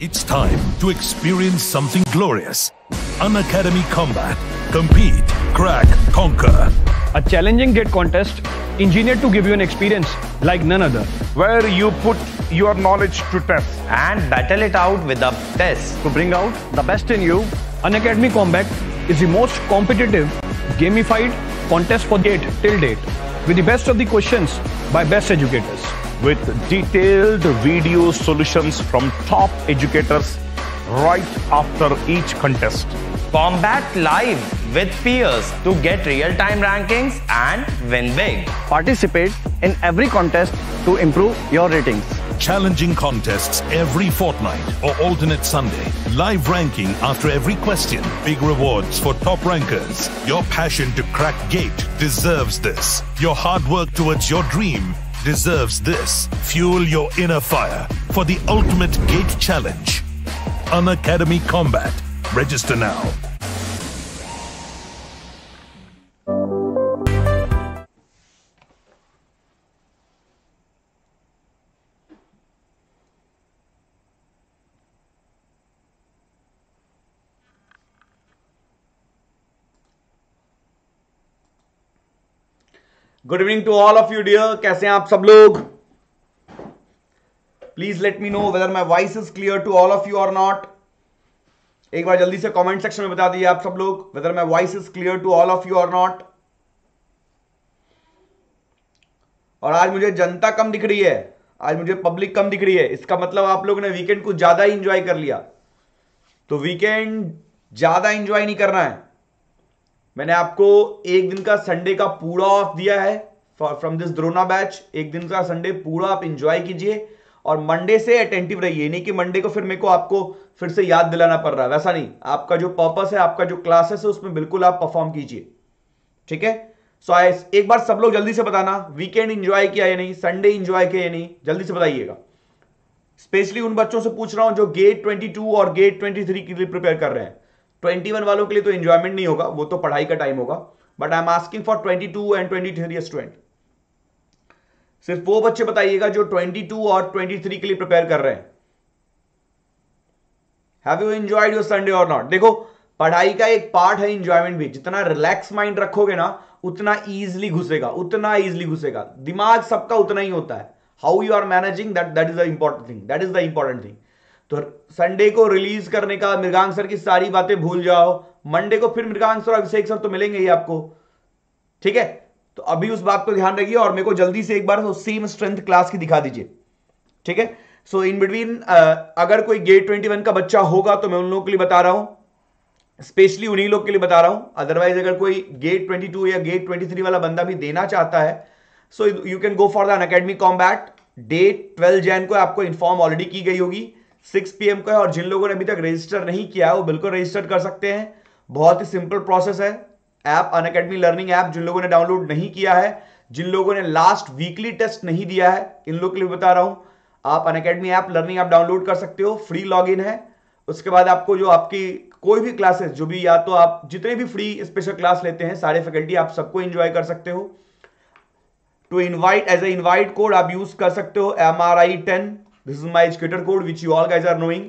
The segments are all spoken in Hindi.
It's time to experience something glorious. Unacademy Combat. Compete, crack, conquer. A challenging gate contest engineered to give you an experience like none other. where you put your knowledge to test. and battle it out with the best. To bring out the best in you, Unacademy Combat is the most competitive, gamified contest for gate till date with the best of the questions by best educators. With detailed video solutions from top educators right after each contest. Combat live with peers to get real-time rankings and win big. Participate in every contest to improve your ratings. Challenging contests every fortnight or alternate Sunday. Live ranking after every question. Big rewards for top rankers. Your passion to crack gate deserves this. Your hard work towards your dream deserves this. Fuel your inner fire for the ultimate gate challenge. Unacademy Combat. Register now. Good evening to all of you dear कैसे हैं आप सब लोग? Please let me know whether my voice is clear to all of you or not एक बार जल्दी से कमेंट सेक्शन में बता दीजिए आप सब लोग whether my voice is clear to all of you or not और आज मुझे जनता कम दिख रही है। आज मुझे पब्लिक कम दिख रही है। इसका मतलब आप लोगों ने वीकेंड को ज़्यादा ही इंजॉय कर लिया। तो वीकेंड ज़्यादा इंजॉय नहीं करना है। मैंने आपको एक दिन का संडे का पूरा ऑफ़ दिया है फ्रॉम दिस द्रोना बैच एक दिन का संडे पूरा आप इंजॉय कीजिए और मंडे से अटेंटिव रहिए। नहीं कि मंडे को फिर मेरे को आपको फिर से याद दिलाना पड़ रहा है। वैसा नहीं। आपका जो पर्पस है आपका जो क्लासेस है उसमें बिल्कुल आप परफॉर्म कीजिए। ठीक है? सो so, एक बार सब लोग जल्दी से बताना वीकेंड इंजॉय किया या नहीं संडे इंजॉय किया या नहीं जल्दी से बताइएगा। स्पेशली उन बच्चों से पूछ रहा हूँ जो गेट 22 और गेट 23 के लिए प्रिपेयर कर रहे हैं। 21 वालों के लिए तो एंजॉयमेंट नहीं होगा, वो तो पढ़ाई का टाइम होगा but I am asking for 22 and 23 student सिर्फ़ वो बच्चे बताइएगा जो 22 और 23 के लिए प्रिपेयर कर रहे हैं। Have you enjoyed your Sunday or not देखो, पढ़ाई का एक पार्ट है इंजॉयमेंट भी। जितना रिलैक्स माइंड रखोगे ना, उतना ईजिली घुसेगा, उतना इजिली घुसेगा। दिमाग सबका उतना ही होता है। How you are managing that that is the important thing that is the important thing तो संडे को रिलीज़ करने का मृगांक सर की सारी बातें भूल जाओ। मंडे को फिर मृगांक सर अभिषेक सर तो मिलेंगे ही आपको। ठीक है? तो अभी उस बात को ध्यान रखिए और मेरे को जल्दी से एक बार सेम स्ट्रेंथ क्लास की दिखा दीजिए। ठीक है? सो इन बिटवीन अगर कोई गेट 21 का बच्चा होगा तो मैं उन लोगों के लिए बता रहा हूँ। स्पेशली उन्हीं लोग के लिए बता रहा हूँ। अदरवाइज़ अगर कोई गेट 22 या गेट 23 वाला बंदा भी देना चाहता है so you can go for the academy combat date 12 Jan को आपको इन्फॉर्म ऑलरेडी की गई होगी। 6 पीएम को है और जिन लोगों ने अभी तक रजिस्टर नहीं किया है, वो बिल्कुल रजिस्टर कर सकते हैं। बहुत ही सिंपल प्रोसेस है। App Unacademy learning app जिन लोगों ने डाउनलोड नहीं किया है, जिन लोगों ने लास्ट वीकली टेस्ट नहीं दिया है, इन लोगों के लिए बता रहा हूँ, आप Unacademy app learning app download कर सकते हो फ्री लॉग है। उसके बाद आपको जो आपकी कोई भी क्लासेस जो भी, या तो आप जितने भी फ्री स्पेशल क्लास लेते हैं, सारे फैकल्टी आप सबको इंजॉय कर सकते हो। To invite as a invite code आप यूज़ कर सकते हो M R I ten this is my educator code which you all guys are knowing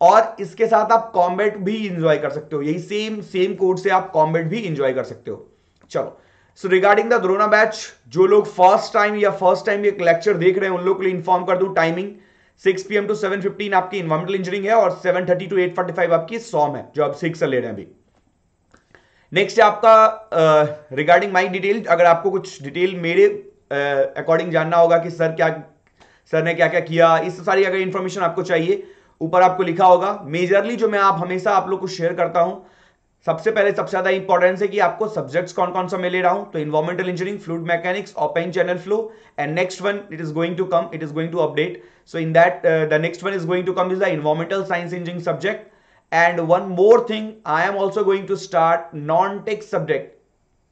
और इसके साथ आप कॉम्बेट भी इंजॉय कर सकते हो। यही सेम सेम कोड से आप कॉम्बेट भी इंजॉय कर सकते हो। चलो। So regarding the Drona batch जो लोग फ़र्स्ट टाइम या फ़र्स्ट टाइम एक लेक्चर देख रहे हैं उन लोग के लिए इन्फॉर्म कर दूँ टाइमिंग 6 पीएम टू 7:15 आपकी इन्वायरमेंटल इंजीनियरिंग है और 7:30 टू 8:45 आपकी सॉम है जो आप सिक्स से ले रहे हैं अभी। नेक्स्ट है आपका रिगार्डिंग माई डिटेल अगर आपको कुछ डिटेल मेरे अकॉर्डिंग uh, जानना होगा कि सर क्या सर ने क्या क्या? किया इस सारी अगर इंफॉर्मेशन आपको चाहिए, ऊपर आपको लिखा होगा मेजरली जो मैं आप हमेशा आप लोग को शेयर करता हूँ, सबसे पहले सबसे ज़्यादा इंपॉर्टेंस है कि आपको सब्जेक्ट्स कौन कौन सा मैं ले रहा हूँ तो environmental engineering fluid mechanics open channel flow and next one it is going to come it is going to update so in that the next one is going to come is the environmental science engineering subject and one more thing I am also going to start non tech subject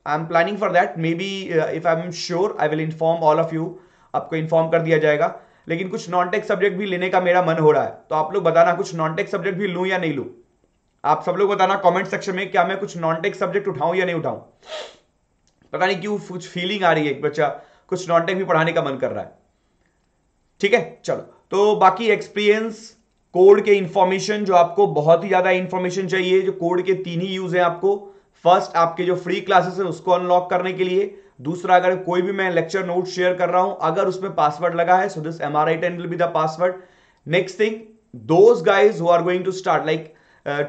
I am planning for that may be if I am sure I will inform all of you आपको इन्फॉर्म कर दिया जाएगा। लेकिन कुछ नॉन टेक सब्जेक्ट भी लेने का मेरा मन हो रहा है। तो आप लोग बताना, कुछ नॉन टेक सब्जेक्ट भी लूँ या नहीं लूँ? आप सब लोग बताना कमेंट सेक्शन में, क्या मैं कुछ नॉन टेक सब्जेक्ट उठाऊं या नहीं उठाऊं? पता नहीं क्यों कुछ फीलिंग आ रही है बच्चा। कुछ नॉन टेक भी पढ़ाने का मन कर रहा है। ठीक है, चलो। तो बाकी एक्सपीरियंस कोड के इंफॉर्मेशन जो आपको बहुत ही ज़्यादा इंफॉर्मेशन चाहिए, जो कोड के तीन ही यूज़ है आपको। फ़र्स्ट आपके जो फ्री क्लासेस है, उसको अनलॉक करने के लिए। दूसरा अगर कोई भी मैं लेक्चर नोट शेयर कर रहा हूँ अगर उसमें पासवर्ड लगा है so this M R I ten will be the password next thing those guys who are going to start like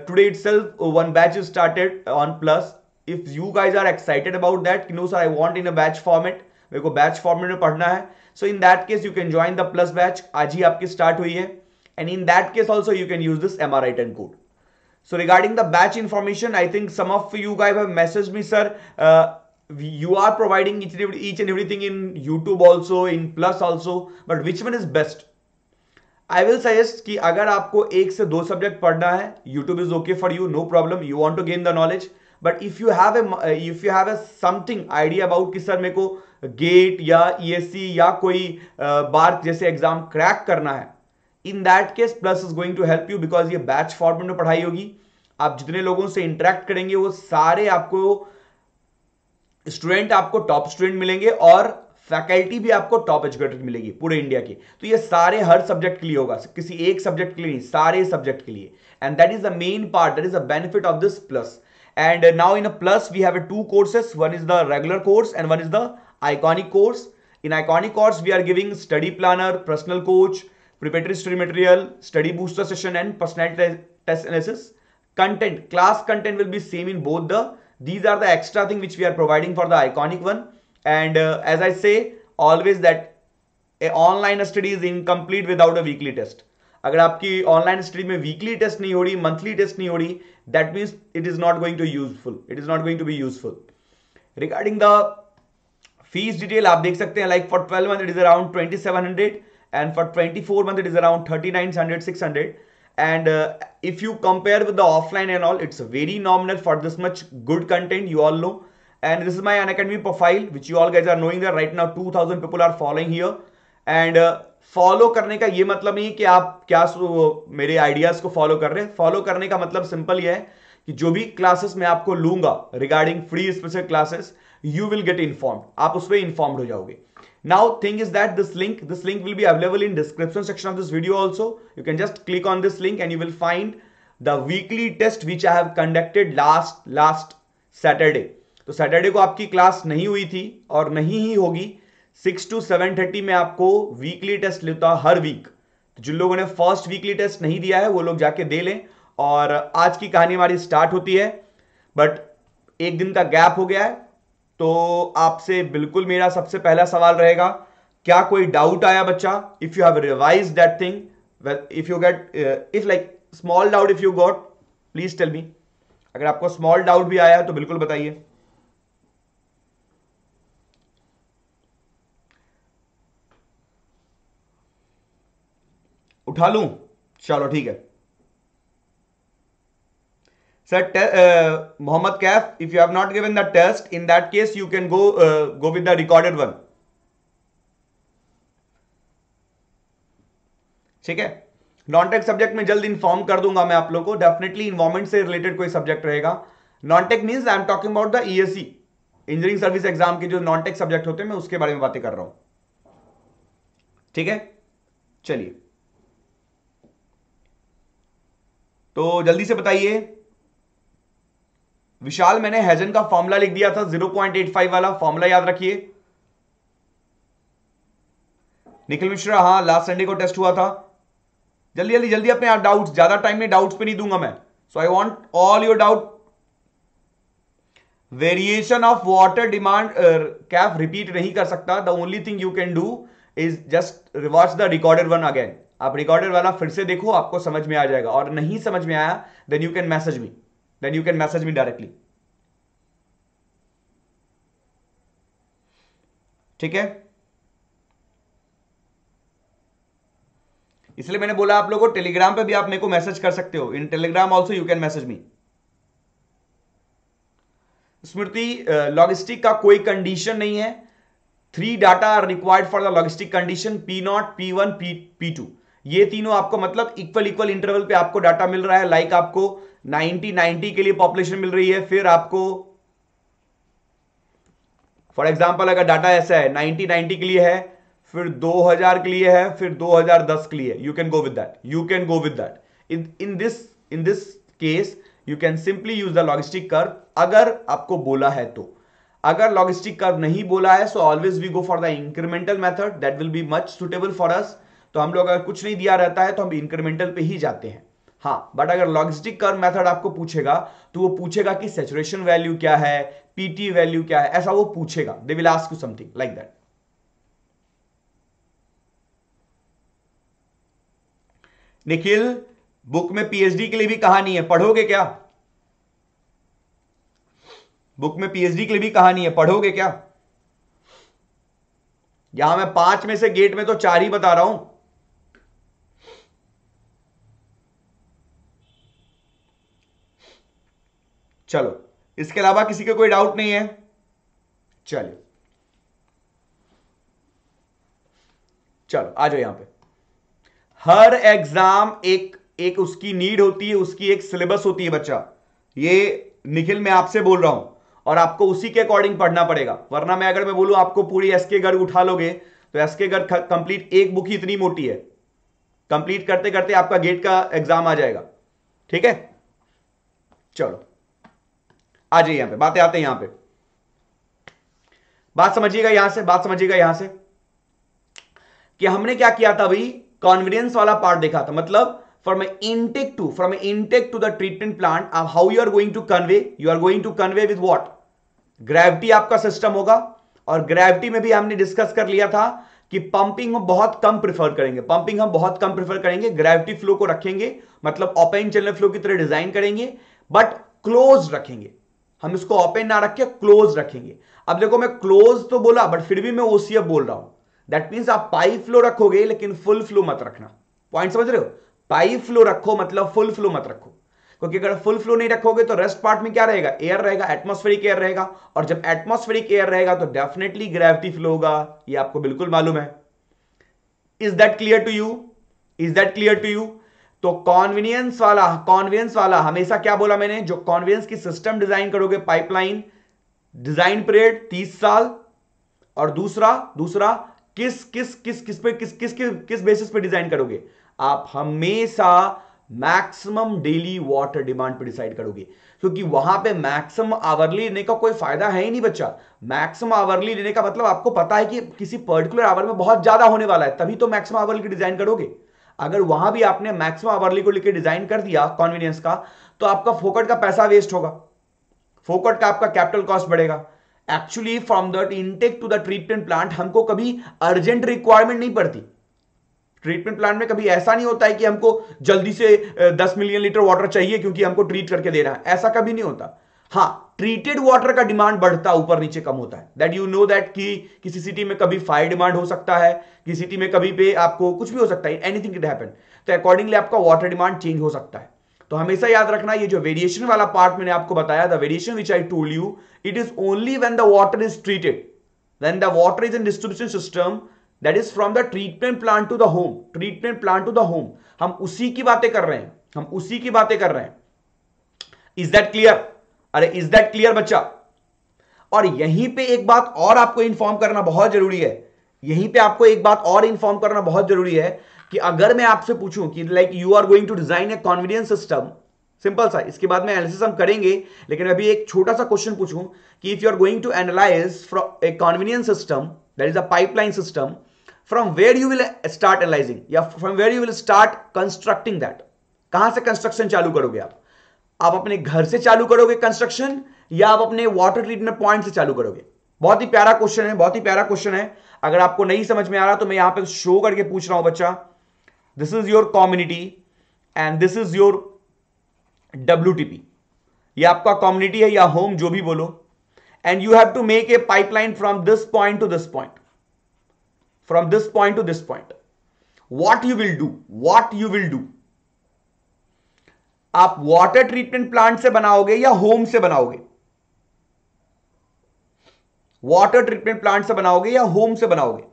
today itself one batch is started on plus if you guys are excited about that no sir I want in a batch format मेरे को बैच फॉर्मेट में पढ़ना है। So in that case you can join the plus batch आज ही आपकी स्टार्ट हुई है। And in that case also you can use this M R I ten code So regarding the batch information, I think some of you guys have messaged me, sir. Uh, you are providing each and, every, each and everything in YouTube also, in Plus also, but which one is best? I will suggest कि अगर आपको एक से दो सब्जेक्ट पढ़ना है YouTube is okay for you, no problem. You want to gain the knowledge. But if you have a if you have a something idea about कि सर मेरे को गेट या ESC या कोई बार जैसे एग्ज़ाम क्रैक करना है in that case plus is going to help you because ये बैच फॉर्मेट में पढ़ाई होगी आप जितने लोगों से इंटरेक्ट करेंगे वो सारे आपको स्टूडेंट आपको टॉप स्टूडेंट मिलेंगे और फैकल्टी भी आपको टॉप एजुकेटर मिलेगी पूरे इंडिया की। तो ये सारे हर सब्जेक्ट के लिए होगा किसी एक सब्जेक्ट के लिए नहीं सारे सब्जेक्ट के लिए। And that is the main part that is the benefit of this plus and now in a plus we have two courses one is the regular course and one is the iconic course in iconic course we are giving study planner personal coach preparatory study material, study booster session and personality test analysis. Content, class content will be same in both the, these are the extra thing which we are providing for the iconic one. And uh, as I say, always that a online study is incomplete without a weekly test. अगर आपकी ऑनलाइन स्टडी में वीकली टेस्ट नहीं हो रही मंथली टेस्ट नहीं हो रही that means it is not going to useful it is not going to be useful regarding the fees detail आप देख सकते हैं like for twelve month it is around twenty seven hundred and for 24 month it is around 3900 600 and uh, if you compare with the offline and all it's very nominal for this much good content you all know and this is my unacademy profile which you all guys are knowing that right now 2000 people are following here and uh, follow करने का ये मतलब नहीं कि आप क्या मेरे आइडियाज़ को फॉलो कर रहे हैं फॉलो करने का मतलब सिंपल ये है कि जो भी क्लासेस मैं आपको लूँगा regarding free special classes you will get inform आप उस पर इन्फॉर्म्ड हो जाओगे Now thing is that this link, this link will be available in description section of this video also. You can just click on this link and you will find the weekly test which I have conducted last last Saturday. तो सैटरडे को आपकी क्लास नहीं हुई थी और नहीं ही होगी सिक्स टू सेवन थर्टी में आपको वीकली टेस्ट लेता हर वीक तो जिन लोगों ने फ़र्स्ट वीकली टेस्ट नहीं दिया है वो लोग जाके दे लें और आज की कहानी हमारी स्टार्ट होती है बट एक दिन का गैप हो गया है तो आपसे बिल्कुल मेरा सबसे पहला सवाल रहेगा, क्या कोई डाउट आया बच्चा? If you have revise that thing if you get if like small doubt if you got please tell me अगर आपको स्मॉल डाउट भी आया तो बिल्कुल बताइए। उठा लूँ? चलो, ठीक है। Sir, uh, Muhammad Kaf, if you have not given the test, in that case you can go uh, go with the recorded one. ठीक है? नॉन टेक सब्जेक्ट में जल्द इन्फॉर्म कर दूँगा मैं आप लोगों को। डेफिनेटली इन्वायरमेंट से रिलेटेड कोई सब्जेक्ट रहेगा। Non tech means I am talking about the ESC engineering service exam के जो नॉन टेक सब्जेक्ट होते हैं मैं उसके बारे में बातें कर रहा हूँ। ठीक है? चलिए। तो जल्दी से बताइए। विशाल, मैंने हैजन का फॉर्मूला लिख दिया था 0.85 वाला फॉर्मूला याद रखिए। निखिल मिश्रा हाँ लास्ट संडे को टेस्ट हुआ था। जल्दी जल्दी जल्दी अपने आप डाउट्स ज़्यादा टाइम में डाउट्स पे नहीं दूँगा मैं। So I want all your doubt variation of water demand Kaif repeat नहीं कर सकता। The only thing you can do is just rewatch the recorded one again आप रिकॉर्डेड वाला फिर से देखो, आपको समझ में आ जाएगा। और नहीं समझ में आया then you can message me then you can message me directly. ठीक है? इसलिए मैंने बोला आप लोगों को टेलीग्राम पे भी आप मेरे को मैसेज कर सकते हो। In Telegram also you can message me Smriti logistic का कोई कंडीशन नहीं है। Three data are required for the logistic condition P naught P one P P two ये तीनों आपको मतलब इक्वल इक्वल इंटरवल पे आपको डाटा मिल रहा है लाइक like आपको 90 90 के लिए पॉपुलेशन मिल रही है, फिर आपको फॉर एग्ज़ाम्पल अगर डाटा ऐसा है 90 90 के लिए है, फिर 2000 के लिए है, फिर 2010 के लिए you can go with that you can go with that in in this in this case you can simply use the logistic curve अगर आपको बोला है तो। अगर लॉजिस्टिक कर्व नहीं बोला है so always we go for the incremental method that will be much suitable for us तो हम लोग अगर कुछ नहीं दिया रहता है तो हम इंक्रीमेंटल पे ही जाते हैं। हाँ बट अगर लॉजिस्टिक कर्व मेथड आपको पूछेगा तो वो पूछेगा कि सेचुरेशन वैल्यू क्या है पीटी वैल्यू क्या है, ऐसा वो पूछेगा। They will ask you something like that Nikhil book में पीएचडी के लिए भी कहानी है, पढ़ोगे क्या? बुक में पीएचडी के लिए भी कहानी है, पढ़ोगे क्या? यहाँ मैं पाँच में से गेट में तो चार ही बता रहा हूँ। चलो, इसके अलावा किसी के कोई डाउट नहीं है। चलिए। चलो, आ जाओ यहाँ पे। हर एग्ज़ाम एक एक उसकी नीड होती है, उसकी एक सिलेबस होती है बच्चा। ये निखिल मैं आपसे बोल रहा हूँ, और आपको उसी के अकॉर्डिंग पढ़ना पड़ेगा। वरना मैं अगर मैं बोलूँ, आपको पूरी एसके गर्ग उठा लोगे तो एसके गर्ग कंप्लीट एक बुक ही इतनी मोटी है। कंप्लीट करते करते आपका गेट का एग्ज़ाम आ जाएगा। ठीक है? चलो। आ जाइए यहाँ पे बातें आते हैं यहाँ पे। बात समझिएगा यहाँ से बात समझिएगा यहाँ से कि हमने क्या किया था भाई? कॉन्फिडेंस वाला पार्ट देखा था। मतलब from an intake to from an intake to the treatment plant uh, how you are going to convey you are going to convey with what? Gravity आपका सिस्टम होगा। और ग्रेविटी में भी हमने डिस्कस कर लिया था कि पंपिंग हम बहुत कम प्रेफर करेंगे। पंपिंग हम बहुत कम प्रेफर करेंगे। ग्रेविटी फ्लो को रखेंगे। मतलब ओपन चैनल फ्लो की तरह डिज़ाइन करेंगे। बट क्लोज रखेंगे। हम इसको ओपन ना रख के क्लोज रखेंगे। अब देखो मैं क्लोज तो बोला बट फिर भी मैं ओसीएफ बोल रहा हूँ। दैट मीन्स आप पाइप फ्लो रखोगे, लेकिन फुल फ्लो मत रखना। पॉइंट समझ रहे हो? पाइप फ्लो रखो मतलब फुल फ्लो मत रखो। क्योंकि अगर फुल फ्लो नहीं रखोगे तो रेस्ट पार्ट में क्या रहेगा? एयर रहेगा एटमोस्फेरिक एयर रहेगा। और जब एटमोस्फेरिक एयर रहेगा तो डेफिनेटली ग्रेविटी फ्लो होगा। ये आपको बिल्कुल मालूम है। Is that clear to you is that clear to you तो कॉन्वीनियंस वाला कॉन्वीनियंस वाला, हमेशा क्या बोला मैंने? जो कॉन्वीनियंस की सिस्टम डिज़ाइन करोगे पाइपलाइन डिज़ाइन पीरियड तीस साल, और दूसरा दूसरा, किस किस किस किस पे, किस किस किस किस बेसिस पे डिज़ाइन करोगे? आप हमेशा मैक्सिमम डेली वाटर डिमांड पे डिसाइड करोगे। क्योंकि वहाँ पे मैक्सिमम आवरली लेने का कोई फ़ायदा है ही नहीं बच्चा। मैक्सिमम आवरली लेने का मतलब आपको पता है कि किसी पर्टिकुलर आवर में बहुत ज़्यादा होने वाला है, तभी तो मैक्सिमम आवरली डिज़ाइन करोगे। अगर वहाँ भी आपने मैक्सिमम आवरली को लेकर डिज़ाइन कर दिया कॉन्वीनियंस का तो आपका फोकट का पैसा वेस्ट होगा। फोकट का आपका कैपिटल कॉस्ट बढ़ेगा। Actually from the intake to the treatment plant हमको कभी अर्जेंट रिक्वायरमेंट नहीं पड़ती। ट्रीटमेंट प्लांट में कभी ऐसा नहीं होता है कि हमको जल्दी से 10 मिलियन लीटर वाटर चाहिए क्योंकि हमको ट्रीट करके देना है। ऐसा कभी नहीं होता। हाँ ट्रीटेड वाटर का डिमांड बढ़ता, ऊपर नीचे कम होता है। दैट यू नो दैट कि किसी सिटी में कभी फायर डिमांड हो सकता है, किसी सिटी में कभी पे आपको कुछ भी हो सकता है एनीथिंग कैन हैपन तो अकॉर्डिंगली आपका वाटर डिमांड चेंज हो सकता है। तो हमेशा याद रखना, ये जो वेरिएशन वाला पार्ट मैंने आपको बताया the variation which I told you it is only when the water is treated when the water is in distribution system that is from the treatment plant to the home treatment plant to the home हम उसी की बातें कर रहे हैं, हम उसी की बातें कर रहे हैं। इज़ दैट क्लियर अरे इज़ दैट क्लियर बच्चा? और यहीं पे एक बात और आपको इंफॉर्म करना बहुत ज़रूरी है। यहीं पे आपको एक बात और इंफॉर्म करना बहुत ज़रूरी है कि अगर मैं आपसे पूछूँ कि like you are going to design a confidence system simple सा, इसके बाद में एनालिसिस हम करेंगे, लेकिन अभी एक छोटा सा क्वेश्चन पूछूँ कि if you are going to analyse from a conveyance system that is a pipeline system from where you will start analysing या from where you will start constructing that कहाँ से कंस्ट्रक्शन चालू करोगे आप? आप अपने घर से चालू करोगे कंस्ट्रक्शन या आप अपने वाटर ट्रीटमेंट पॉइंट से चालू करोगे? बहुत ही प्यारा क्वेश्चन है, बहुत ही प्यारा क्वेश्चन है। अगर आपको नहीं समझ में आ रहा तो मैं यहाँ पे शो करके पूछ रहा हूँ बच्चा। This is your community and this is your W ये आपका कम्युनिटी है या होम जो भी बोलो। And you have to make a pipeline from this point to this point from this point to this point what you will do what you will do आप वाटर ट्रीटमेंट प्लांट से बनाओगे या होम से बनाओगे? वाटर ट्रीटमेंट प्लांट से बनाओगे या होम से बनाओगे?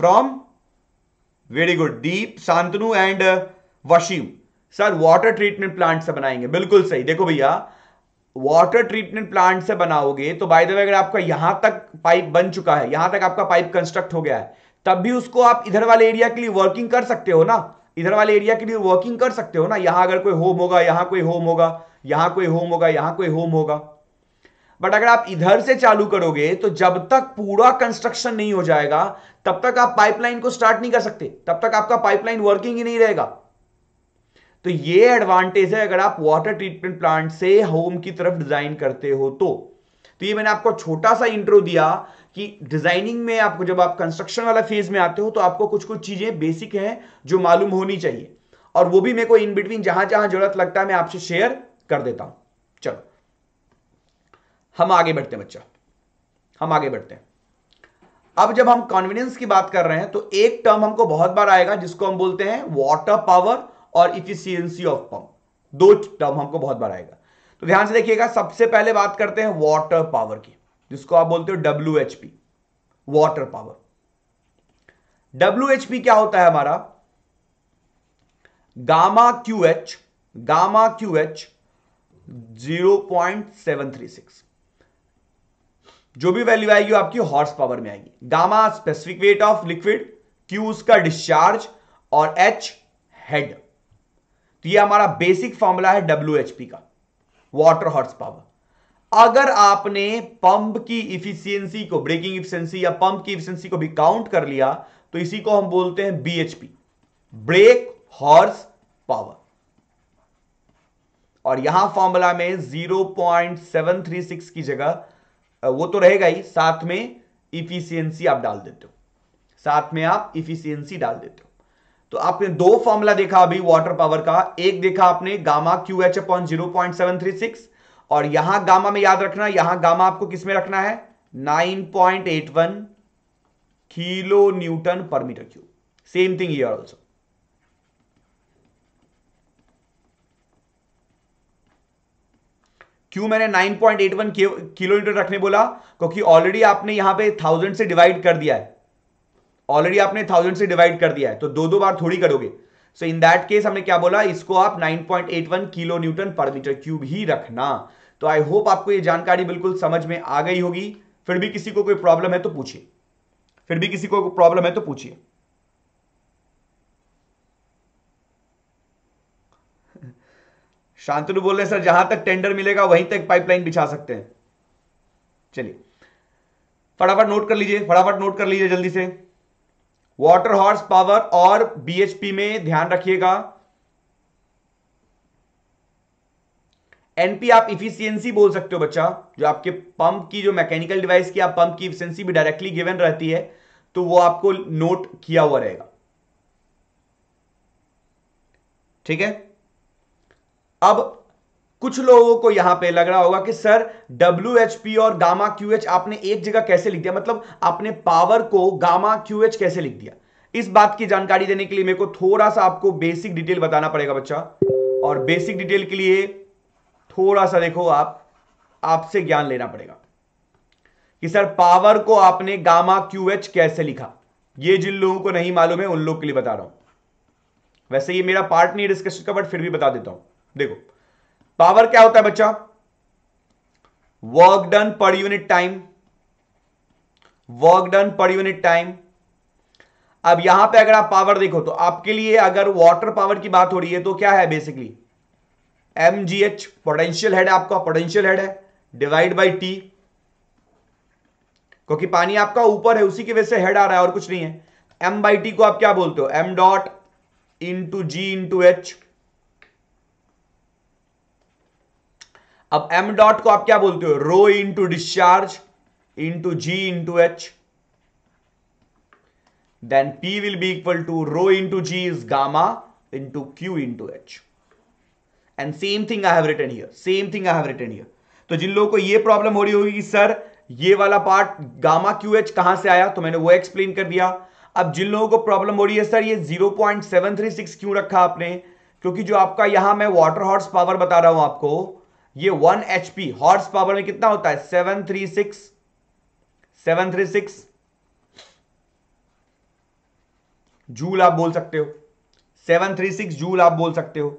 From very good Deep Shantanu and Wasim sir water treatment plant से बनाएँगे। बिल्कुल सही। देखो भैया वाटर ट्रीटमेंट प्लांट से बनाओगे तो बाय द वे अगर आपका यहाँ तक पाइप बन चुका है, यहाँ तक आपका पाइप कंस्ट्रक्ट हो गया है तब भी उसको आप इधर वाले एरिया के लिए वर्किंग कर सकते हो ना? इधर वाले एरिया के लिए वर्किंग कर सकते हो ना? यहाँ अगर कोई होम होगा, यहाँ कोई होम होगा, यहाँ कोई होम होगा, यहाँ कोई होम होगा। बट अगर आप इधर से चालू करोगे तो जब तक पूरा कंस्ट्रक्शन नहीं हो जाएगा, तब तक आप पाइपलाइन को स्टार्ट नहीं कर सकते। तब तक आपका पाइपलाइन वर्किंग ही नहीं रहेगा। तो ये एडवांटेज है अगर आप वाटर ट्रीटमेंट प्लांट से होम की तरफ़ डिज़ाइन करते हो तो। तो ये मैंने आपको छोटा सा इंट्रो दिया कि डिज़ाइनिंग में आपको जब आप कंस्ट्रक्शन वाला फ़ेज़ में आते हो तो आपको कुछ कुछ चीज़ें बेसिक हैं जो मालूम होनी चाहिए। और वो भी मेरे को इन बिटवीन जहाँ जहाँ ज़रूरत लगता है, मैं आपसे शेयर कर देता हूँ। चलो। हम आगे बढ़ते हैं बच्चा। हम आगे बढ़ते हैं। अब जब हम कॉन्फिडेंस की बात कर रहे हैं तो एक टर्म हमको बहुत बार आएगा, जिसको हम बोलते हैं वाटर पावर और इफिशियंसी ऑफ़ पंप दो टर्म हमको बहुत बार आएगा। तो ध्यान से देखिएगा, सबसे पहले बात करते हैं वाटर पावर की। जिसको आप बोलते हो W H P water power W H P क्या होता है हमारा? Gamma Q H gamma Q H zero point seven three six जो भी वैल्यू आएगी आपकी हॉर्स पावर में आएगी। Gamma specific weight of liquid Q उसका डिस्चार्ज और एच हेड तो ये हमारा बेसिक फॉर्मूला है डब्ल्यू एच पी का वाटर हॉर्स पावर अगर आपने पंप की इफिशियंसी को ब्रेकिंग इफिशियंसी या पंप की इफिशियंसी को भी काउंट कर लिया तो इसी को हम बोलते हैं बीएचपी ब्रेक हॉर्स पावर और यहाँ फॉर्मूला में 0.736 की जगह वो तो रहेगा ही, साथ में इफिशियंसी आप डाल देते हो। साथ में आप इफिशियंसी डाल देते हो। तो आपने दो फॉर्मूला देखा अभी वाटर पावर का। एक देखा आपने gamma Q H upon zero point seven three six और यहाँ गामा में याद रखना, यहाँ गामा आपको किसमें रखना है? Nine point eight one kilo newton per metre cube. Same thing here also क्यों मैंने 9.81 किलो न्यूटन रखने बोला? क्योंकि ऑलरेडी आपने यहाँ पे थाउज़ेंड से डिवाइड कर दिया है। ऑलरेडी आपने थाउज़ेंड से डिवाइड कर दिया है। तो दो दो बार थोड़ी करोगे। सो इन दैट केस हमने क्या बोला? इसको आप 9.81 kilo newton per metre cube ही रखना। तो आई होप आपको ये जानकारी बिल्कुल समझ में आ गई होगी। फिर भी किसी को कोई प्रॉब्लम है तो पूछिए। फिर भी किसी को प्रॉब्लम है तो पूछिए। शांतनु बोल रहे सर, जहाँ तक टेंडर मिलेगा, वहीं तक पाइपलाइन बिछा सकते हैं। चलिए। फटाफट नोट कर लीजिए, फटाफट नोट कर लीजिए जल्दी से। वाटर हॉर्स पावर और बीएचपी में ध्यान रखिएगा। एनपी आप इफिशियंसी बोल सकते हो बच्चा, जो आपके पंप की जो मैकेनिकल डिवाइस की आप पंप की इफिशियंसी भी डायरेक्टली गिवन रहती है तो वो आपको नोट किया हुआ रहेगा। ठीक है? अब कुछ लोगों को यहाँ पे लग रहा होगा कि, सर डब्ल्यूएचपी और गामा क्यूएच आपने एक जगह कैसे लिख दिया? मतलब आपने पावर को गामा क्यूएच कैसे लिख दिया? इस बात की जानकारी देने के लिए मेरे को थोड़ा सा आपको बेसिक डिटेल बताना पड़ेगा बच्चा। और बेसिक डिटेल के लिए थोड़ा सा देखो आप, आपसे ज्ञान लेना पड़ेगा कि सर, पावर को आपने गामा क्यू एच कैसे लिखा? ये जिन लोगों को नहीं मालूम है, उन लोग के लिए बता रहा हूँ। वैसे ये मेरा पार्ट नहीं डिस्कशन का बट फिर भी बता देता हूँ। देखो, पावर क्या होता है बच्चा? Work done per unit time work done per unit time अब यहाँ पे अगर आप पावर देखो तो आपके लिए अगर वाटर पावर की बात हो रही है तो क्या है basically M G H potential head आपका पोटेंशियल हेड है डिवाइड बाई टी क्योंकि पानी आपका ऊपर है, उसी की वजह से हेड आ रहा है और कुछ नहीं है। एम बाई टी को आप क्या बोलते हो? M dot into G into H अब एम डॉट को आप क्या बोलते हो? Rho into discharge into G into H then P will be equal to rho into G is gamma into Q into H and same thing I have written here same thing I have written here तो जिन लोगों को ये प्रॉब्लम हो रही होगी कि सर ये वाला पार्ट गामा क्यू एच कहाँ से आया? तो मैंने वो एक्सप्लेन कर दिया। अब जिन लोगों को प्रॉब्लम हो रही है सर ये 0.736 क्यों रखा आपने? क्योंकि जो आपका यहाँ मैं वाटर हॉर्स पावर बता रहा हूँ आपको, ये वन एचपी हॉर्स पावर में कितना होता है? Seven three six seven three six joule आप बोल सकते हो। सेवन थ्री सिक्स जूल आप बोल सकते हो।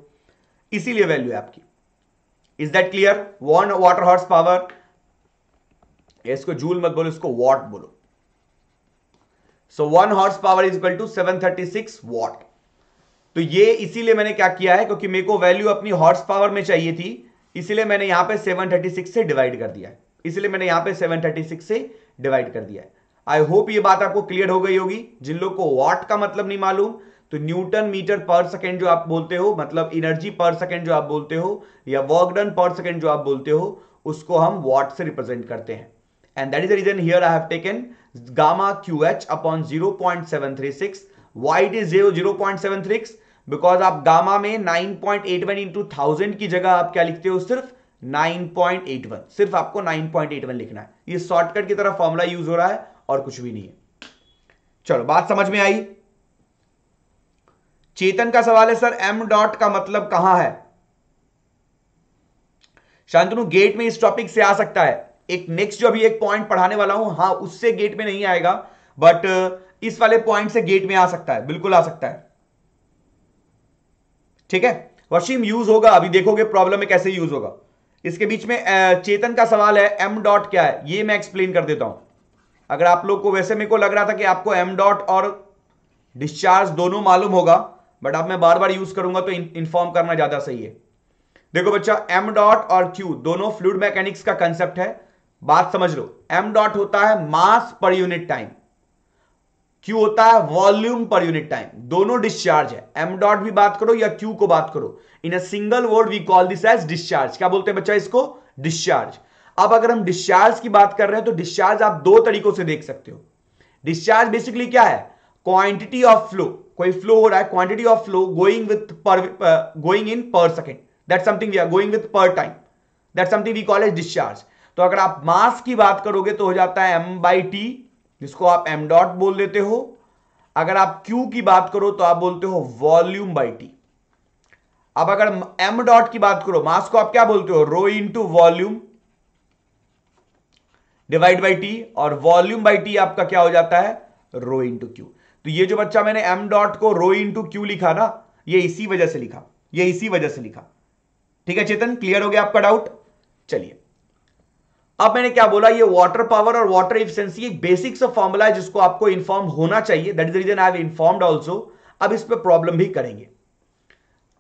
इसीलिए वैल्यू है आपकी। Is that clear one water horse power इसको जूल मत बोलो, इसको वॉट बोलो। So one horse power is equal to 736 watt तो ये इसीलिए मैंने क्या किया है, क्योंकि मेरे को वैल्यू अपनी हॉर्स पावर में चाहिए थी, इसीलिए मैंने यहाँ पे 736 से डिवाइड कर दिया है। इसलिए मैंने यहाँ पे 736 से डिवाइड कर दिया है। आई होप ये बात आपको क्लियर हो गई होगी। जिन लोग को वॉट का मतलब नहीं मालूम तो न्यूटन मीटर पर सेकेंड जो आप बोलते हो मतलब एनर्जी पर सेकेंड जो आप बोलते हो, या वर्क डन पर सेकेंड जो आप बोलते हो, उसको हम वॉट से रिप्रेजेंट करते हैं। And that is the reason here I have taken gamma Q H upon zero point seven three six why it is zero zero point seven three six because आप गामा में nine point eight one into thousand की जगह आप क्या लिखते हो? सिर्फ़ 9.81 सिर्फ़ आपको 9.81 लिखना है। ये शॉर्टकट की तरह फॉर्मूला यूज़ हो रहा है और कुछ भी नहीं है। चलो, बात समझ में आई? चेतन का सवाल है, सर एम डॉट का मतलब कहाँ है? शांतनु, गेट में इस टॉपिक से आ सकता है। एक नेक्स्ट जो अभी एक पॉइंट पढ़ाने वाला हूँ, हाँ, उससे गेट में नहीं आएगा बट इस वाले पॉइंट से गेट में आ सकता है, बिल्कुल आ सकता है। ठीक है? वशीम यूज़ होगा, अभी देखोगे प्रॉब्लम में कैसे यूज़ होगा। इसके बीच में चेतन का सवाल है एम डॉट क्या है? ये मैं एक्सप्लेन कर देता हूँ। अगर आप लोग को, वैसे मेरे को लग रहा था कि आपको एम डॉट और डिस्चार्ज दोनों मालूम होगा बट अब मैं बार बार यूज़ करूँगा तो इन्फॉर्म करना ज़्यादा सही है। देखो बच्चा एम डॉट और क्यू दोनों फ्लूड मैकेनिक्स का कंसेप्ट है। बात समझ लो। एम डॉट होता है मास पर यूनिट टाइम क्यू होता है वॉल्यूम पर यूनिट टाइम दोनों डिस्चार्ज है। एम डॉट भी बात करो या क्यू को बात करो। In a single word we call this as discharge क्या बोलते हैं बच्चा इसको? डिस्चार्ज अब अगर हम डिस्चार्ज की बात कर रहे हैं तो डिस्चार्ज आप दो तरीकों से देख सकते हो। डिस्चार्ज बेसिकली क्या है? क्वांटिटी ऑफ़ फ्लो कोई फ्लो हो रहा है quantity of flow going with per going in per second that something we are going with per time that something we call as discharge तो अगर आप मास की बात करोगे तो हो जाता है एम बाई टी जिसको आप एम डॉट बोल देते हो। अगर आप क्यू की बात करो तो आप बोलते हो वॉल्यूम बाई टी अब अगर एम डॉट की बात करो मास को आप क्या बोलते हो? Rho into volume divide by T और वॉल्यूम बाई टी आपका क्या हो जाता है? रो इंटू क्यू तो ये जो बच्चा मैंने एम डॉट को रो इंटू क्यू लिखा ना, ये इसी वजह से लिखा। ये इसी वजह से लिखा। ठीक है, चेतन? क्लियर हो गया आपका डाउट चलिए। अब मैंने क्या बोला? ये वाटर पावर और वाटर इफिशियंसी एक बेसिक सा फॉर्मूला है जिसको आपको इंफॉर्म होना चाहिए। That is the reason I have informed also अब इस पर प्रॉब्लम भी करेंगे।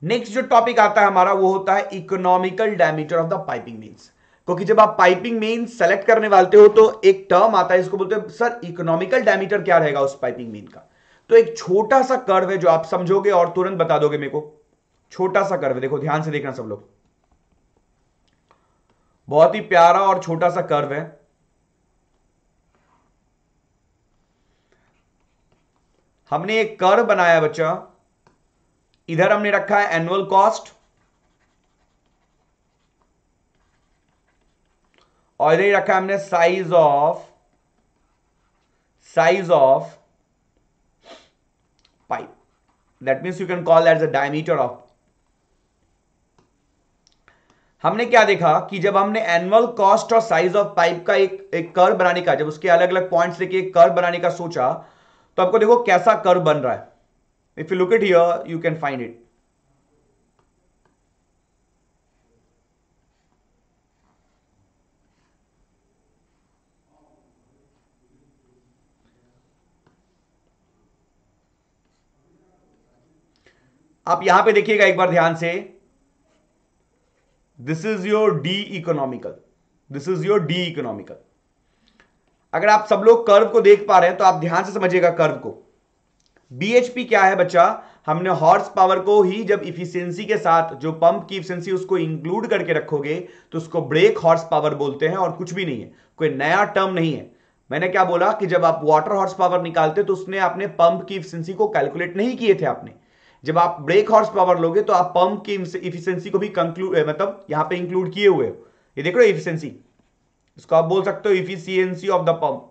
नेक्स्ट जो टॉपिक आता है हमारा, वो होता है economical diameter of the piping means क्योंकि जब आप पाइपिंग मीन सेलेक्ट करने वाले हो तो एक टर्म आता है, इसको बोलते हैं सर इकोनॉमिकल डायमीटर क्या रहेगा उस पाइपिंग मीन का? तो एक छोटा सा कर्व है जो आप समझोगे और तुरंत बता दोगे मेरे को। छोटा सा कर्व देखो, ध्यान से देखना सब लोग। बहुत ही प्यारा और छोटा सा कर्व है। हमने एक कर्व बनाया बच्चा। इधर हमने रखा है एनुअल कॉस्ट और इधर ही रखा है हमने size of size of pipe that means you can call at the diameter of हमने क्या देखा कि जब हमने एनुअल कॉस्ट और साइज़ ऑफ़ पाइप का एक एक कर्व बनाने का, जब उसके अलग अलग पॉइंट्स लेके एक कर्व बनाने का सोचा तो आपको देखो कैसा कर्व बन रहा है। If you look it here you can find it आप यहाँ पे देखिएगा एक बार ध्यान से। This is your D economical this is your D economical अगर आप सब लोग कर्व को देख पा रहे हैं तो आप ध्यान से समझिएगा कर्व को। बीएचपी क्या है बच्चा? हमने हॉर्स पावर को ही जब इफिशियंसी के साथ, जो पंप की इफिशियंसी उसको इंक्लूड करके रखोगे तो उसको ब्रेक हॉर्स पावर बोलते हैं और कुछ भी नहीं है। कोई नया टर्म नहीं है। मैंने क्या बोला कि जब आप वाटर हॉर्स पावर निकालते तो उसने अपने पंप की इफिशियंसी को कैलकुलेट नहीं किए थे आपने। जब आप ब्रेक हॉर्स पावर लोगे तो आप पंप की इफिशियंसी को भी कंक्लूड मतलब यहाँ पे इंक्लूड किए हुए ये देख रहे हो इफिशियंसी इसको आप बोल सकते हो इफिशियंसी ऑफ़ द पंप